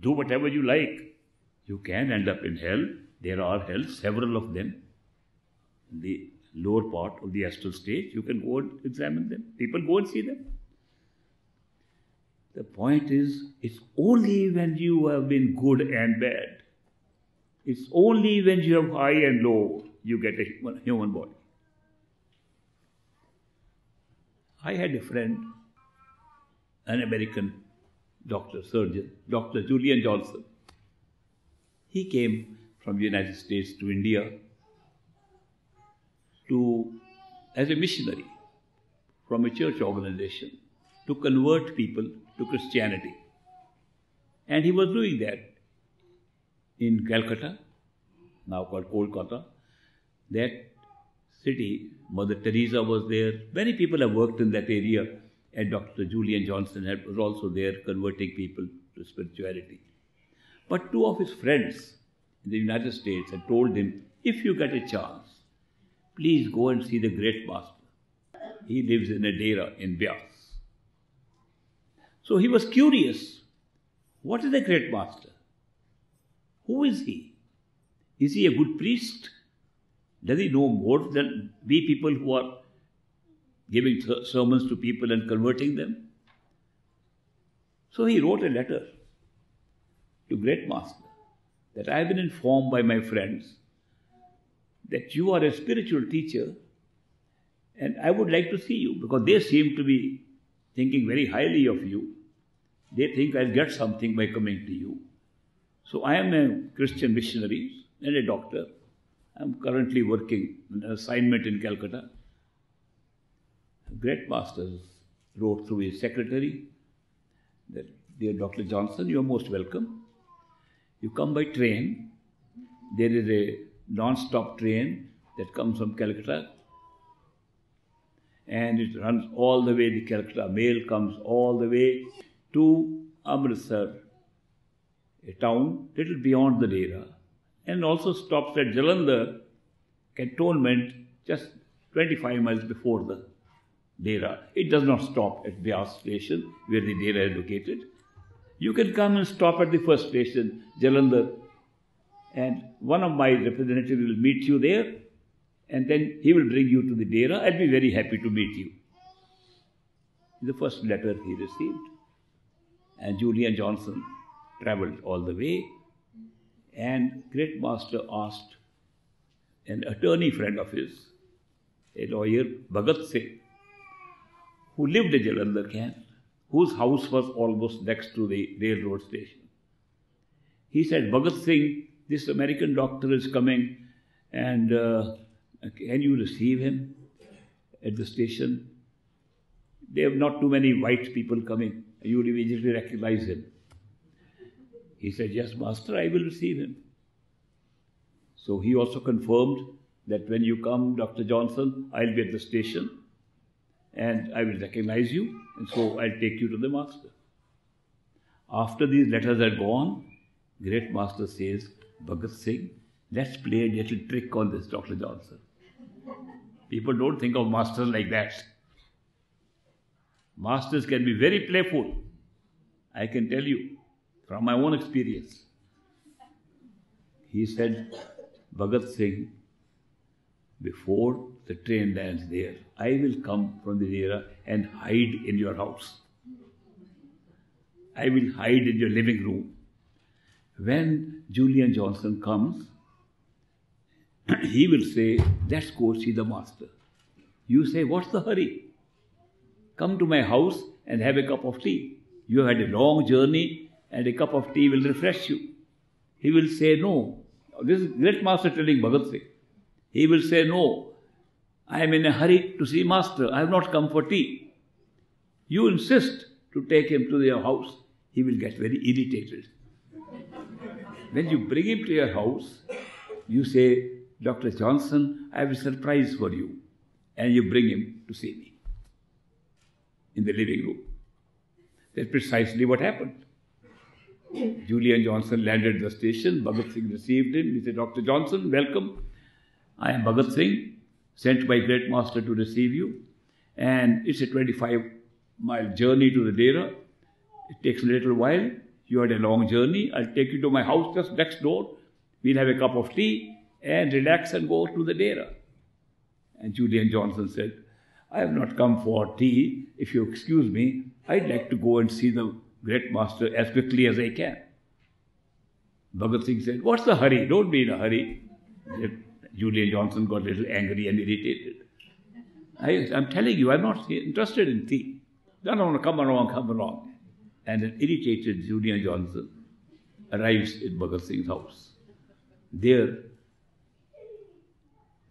Do whatever you like. You can end up in hell. There are hells, several of them. In the lower part of the astral state, you can go and examine them. People go and see them. The point is, it's only when you have been good and bad. It's only when you have high and low you get a human body. I had a friend, an American doctor, surgeon, Dr. Julian Johnson. He came from the United States to India to as a missionary from a church organization to convert people to Christianity. And he was doing that in Calcutta, now called Kolkata. That city, Mother Teresa was there. Many people have worked in that area, and Dr. Julian Johnson was also there converting people to spirituality. But two of his friends in the United States had told him, if you get a chance, please go and see the great master. He lives in a dera in Beas. So he was curious. What is the great master? Who is he? Is he a good priest? Does he know more than we people who are giving sermons to people and converting them? So he wrote a letter to Great Master that I have been informed by my friends that you are a spiritual teacher and I would like to see you because they seem to be thinking very highly of you. They think I'll get something by coming to you. So I am a Christian missionary and a doctor. I'm currently working an assignment in Calcutta. Great Masters wrote through his secretary that, Dear Dr. Johnson, you are most welcome. You come by train. There is a non-stop train that comes from Calcutta and it runs all the way, the Calcutta mail comes all the way to Amritsar, a town little beyond the Dera, and also stops at Jalandhar cantonment just 25 miles before the Dera. It does not stop at Beas station where the Dera is located. You can come and stop at the first station, Jalandhar, and one of my representatives will meet you there and then he will bring you to the Dera. I'll be very happy to meet you. The first letter he received. And Julian Johnson traveled all the way. And Great Master asked an attorney friend of his, a lawyer, Bhagat Singh, who lived in Jalandhar camp, whose house was almost next to the railroad station. He said, Bhagat Singh, this American doctor is coming and uh, can you receive him at the station? There are not too many white people coming. You would immediately recognize him. He said, Yes, Master, I will receive him. So he also confirmed that when you come, Dr. Johnson, I'll be at the station and I will recognize you, and so I'll take you to the Master. After these letters are gone, Great Master says, Bhagat Singh, let's play a little trick on this Dr. Johnson. People don't think of masters like that. Masters can be very playful. I can tell you from my own experience. He said, Bhagat Singh, before the train lands there, I will come from the Dera and hide in your house. I will hide in your living room. When Julian Johnson comes, he will say, Let's go see the master. You say, What's the hurry? Come to my house and have a cup of tea. You have had a long journey and a cup of tea will refresh you. He will say, No. This is great master telling Bhagat Singh. He will say, No, I am in a hurry to see master. I have not come for tea. You insist to take him to your house. He will get very irritated. when you bring him to your house, you say, Dr. Johnson, I have a surprise for you. And you bring him to see me in the living room. That's precisely what happened. Julian Johnson landed at the station. Bhagat Singh received him. He said, Dr. Johnson, welcome. I am Bhagat Singh, sent by Great Master to receive you. And it's a 25 mile journey to the Dera. It takes a little while. You had a long journey. I'll take you to my house just next door. We'll have a cup of tea and relax and go to the Dera. And Julian Johnson said, I have not come for tea. If you excuse me, I'd like to go and see the great master as quickly as I can. Bhagat Singh said, What's the hurry? Don't be in a hurry. Julian Johnson got a little angry and irritated. I, am telling you, I'm not interested in tea. No, no, no, come along, come along. And an irritated Julian Johnson arrives in Bhagat Singh's house. There,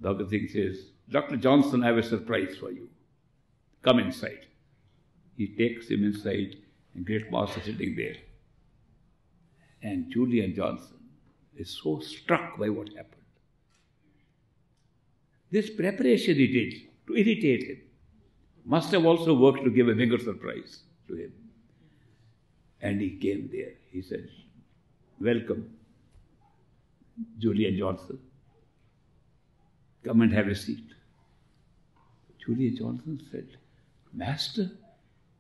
Bhagat Singh says, Dr. Johnson, I have a surprise for you. Come inside. He takes him inside, and Great Master sitting there. And Julian Johnson is so struck by what happened. This preparation he did to irritate him must have also worked to give a bigger surprise to him. And he came there. He said, Welcome, Julian Johnson. Come and have a seat. Julian Johnson said, Master,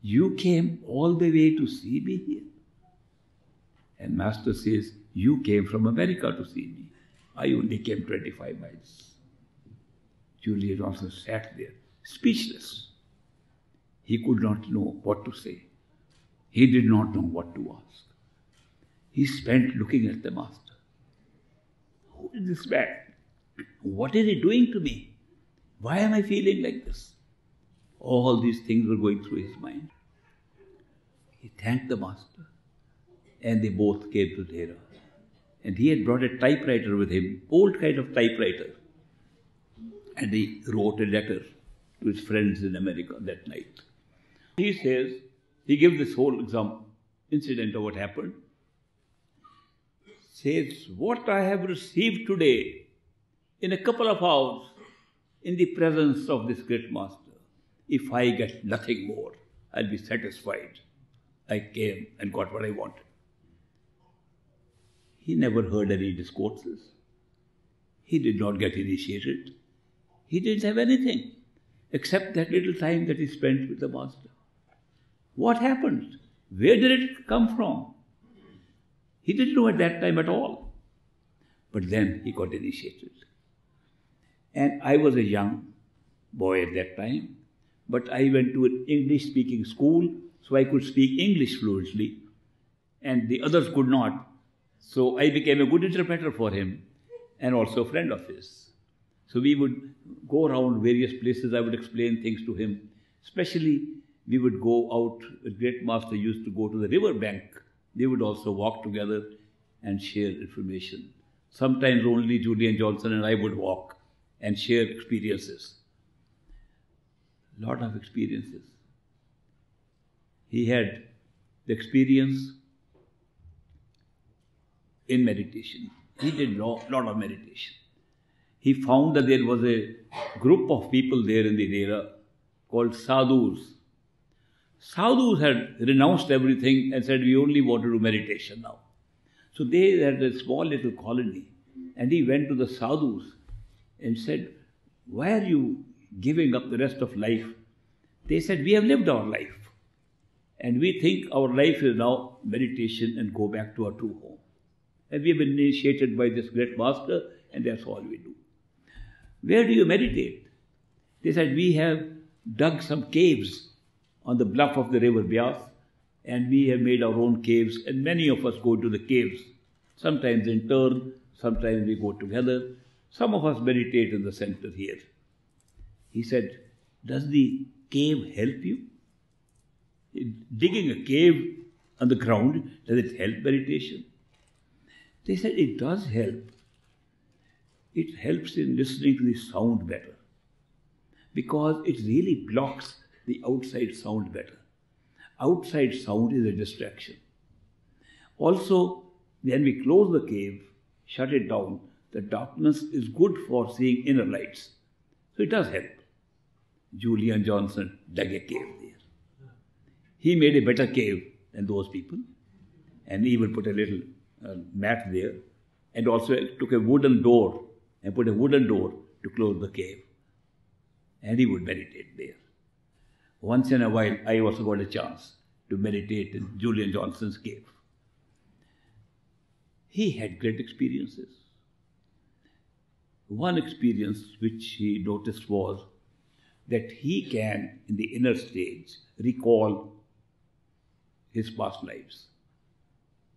you came all the way to see me here. And Master says, You came from America to see me. I only came 25 miles. Julian Johnson sat there, speechless. He could not know what to say. He did not know what to ask. He spent looking at the Master. Who is this man? What is he doing to me? Why am I feeling like this? All these things were going through his mind. He thanked the Master, and they both came to Dera. And he had brought a typewriter with him, old kind of typewriter. And he wrote a letter to his friends in America that night. He says, he gives this whole example, incident of what happened. Says, what I have received today in a couple of hours in the presence of this great master, if I get nothing more, I'll be satisfied. I came and got what I wanted. He never heard any discourses. He did not get initiated. He didn't have anything except that little time that he spent with the Master. What happened? Where did it come from? He didn't know at that time at all. But then he got initiated. And I was a young boy at that time, but I went to an English speaking school so I could speak English fluently, and the others could not. So I became a good interpreter for him and also a friend of his. So we would go around various places, I would explain things to him. Especially, we would go out, a great master used to go to the river bank. They would also walk together and share information. Sometimes only Julian Johnson and I would walk and share experiences. Lot of experiences. He had the experience in meditation. He did a lot, lot of meditation he found that there was a group of people there in the Dera called sadhus. Sadhus had renounced everything and said, We only want to do meditation now. So they had a small little colony. And he went to the sadhus and said, Why are you giving up the rest of life? They said, We have lived our life. And we think our life is now meditation and go back to our true home. And we have been initiated by this great master, and that's all we do. Where do you meditate? They said, We have dug some caves on the bluff of the river Beas, and we have made our own caves, and many of us go to the caves. Sometimes in turn, sometimes we go together. Some of us meditate in the center here. He said, Does the cave help you? Digging a cave on the ground, does it help meditation? They said, It does help it helps in listening to the sound better because it really blocks the outside sound better. Outside sound is a distraction. Also, when we close the cave, shut it down, the darkness is good for seeing inner lights. So it does help. Julian Johnson dug a cave there. He made a better cave than those people, and he would put a little uh, mat there, and also took a wooden door and put a wooden door to close the cave. And he would meditate there. Once in a while, I also got a chance to meditate in Julian Johnson's cave. He had great experiences. One experience which he noticed was that he can, in the inner stage, recall his past lives.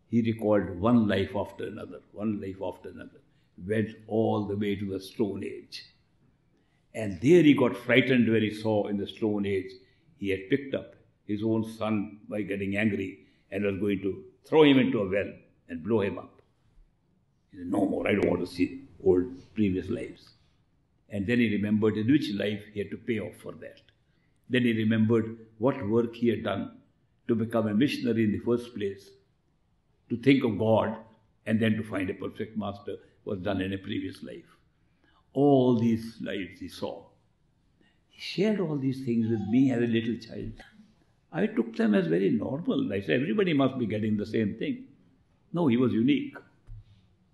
He recalled one life after another, one life after another, went all the way to the Stone Age. And there he got frightened when he saw in the Stone Age he had picked up his own son by getting angry and was going to throw him into a well and blow him up. He said, No more, I don't want to see old previous lives. And then he remembered in which life he had to pay off for that. Then he remembered what work he had done to become a missionary in the first place, to think of God, and then to find a perfect master was done in a previous life. All these lives he saw. He shared all these things with me as a little child. I took them as very normal. I said, everybody must be getting the same thing. No, he was unique.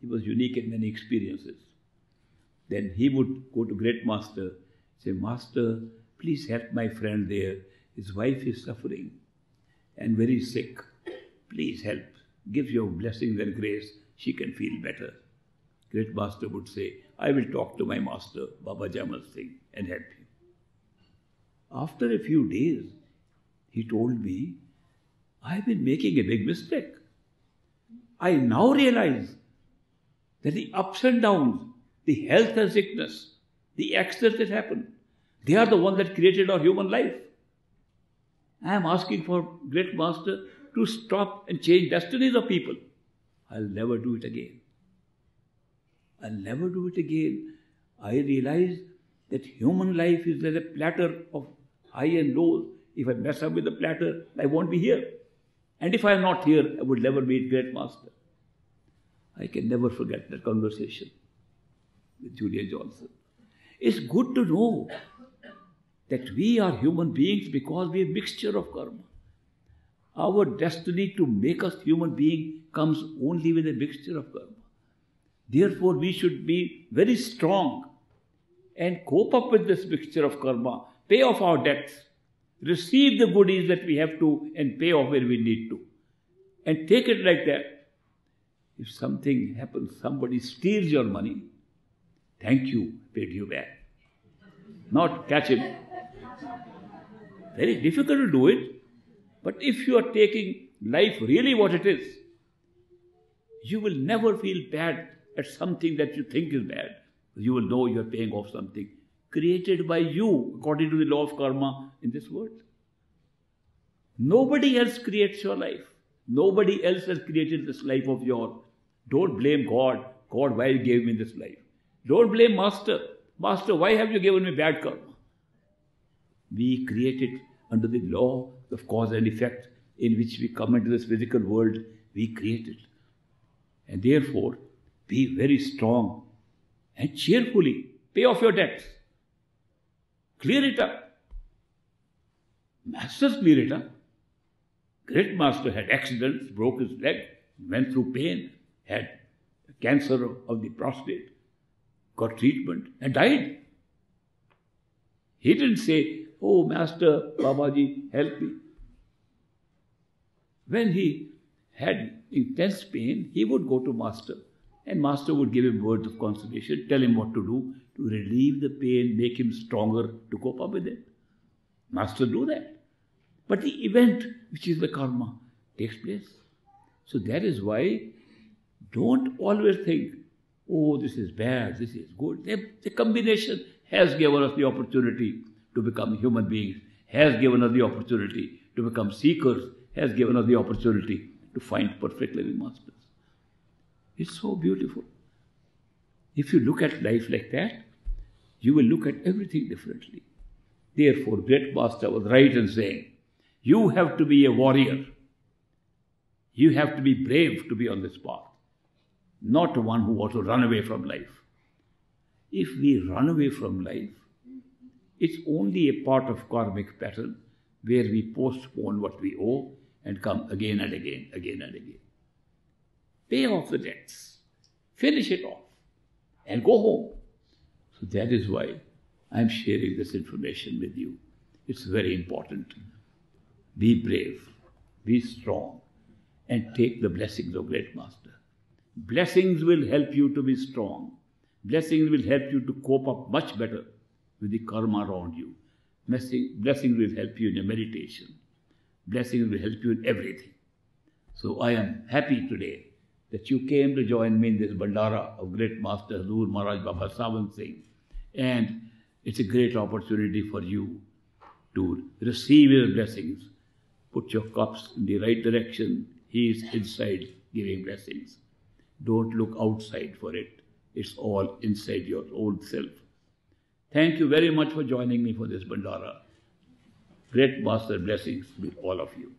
He was unique in many experiences. Then he would go to Great Master, say, Master, please help my friend there. His wife is suffering and very sick. Please help. Give your blessings and grace. She can feel better. Great Master would say, I will talk to my master, Baba Jaimal Singh, and help him. After a few days, he told me, I've been making a big mistake. I now realize that the ups and downs, the health and sickness, the accidents that happen, they are the ones that created our human life. I am asking for great master to stop and change destinies of people. I'll never do it again. I'll never do it again. I realize that human life is like a platter of high and lows. If I mess up with the platter, I won't be here. And if I am not here, I would never meet great master. I can never forget that conversation with Julian Johnson. It's good to know that we are human beings because we are a mixture of karma. Our destiny to make us human being comes only with a mixture of karma. Therefore, we should be very strong and cope up with this mixture of karma, pay off our debts, receive the goodies that we have to, and pay off where we need to. And take it like that. If something happens, somebody steals your money, thank you, paid you back. Not catch him. Very difficult to do it. But if you are taking life really what it is, you will never feel bad at something that you think is bad. You will know you are paying off something created by you according to the law of karma in this world. Nobody else creates your life. Nobody else has created this life of yours. Don't blame God. God, why you gave me this life? Don't blame Master. Master, why have you given me bad karma? We created under the law of cause and effect in which we come into this physical world, we created. And therefore, be very strong and cheerfully pay off your debts. Clear it up. Masters clear it up. Great master had accidents, broke his leg, went through pain, had cancer of the prostate, got treatment, and died. He didn't say, Oh, Master Babaji, help me. When he had intense pain, he would go to Master, and Master would give him words of consolation, tell him what to do to relieve the pain, make him stronger to cope up with it. Master do that. But the event, which is the karma, takes place. So that is why don't always think, oh, this is bad, this is good. The, the combination has given us the opportunity to become human beings, has given us the opportunity to become seekers, has given us the opportunity to find perfect living masters. It's so beautiful. If you look at life like that, you will look at everything differently. Therefore, great master was right in saying, you have to be a warrior. You have to be brave to be on this path, not one who wants to run away from life. If we run away from life, it's only a part of karmic pattern where we postpone what we owe and come again and again, again and again. Pay off the debts, finish it off, and go home. So that is why I'm sharing this information with you. It's very important. Be brave. be strong, and take the blessings of Great Master. Blessings will help you to be strong. Blessings will help you to cope up much better with the karma around you. Blessings will help you in your meditation. Blessings will help you in everything. So I am happy today that you came to join me in this Bhandara of great Master Hazur Maharaj Baba Sawan Singh. And it's a great opportunity for you to receive his blessings. Put your cups in the right direction. He is inside giving blessings. Don't look outside for it. It's all inside your own self. Thank you very much for joining me for this Bhandara. Great Master blessings with all of you.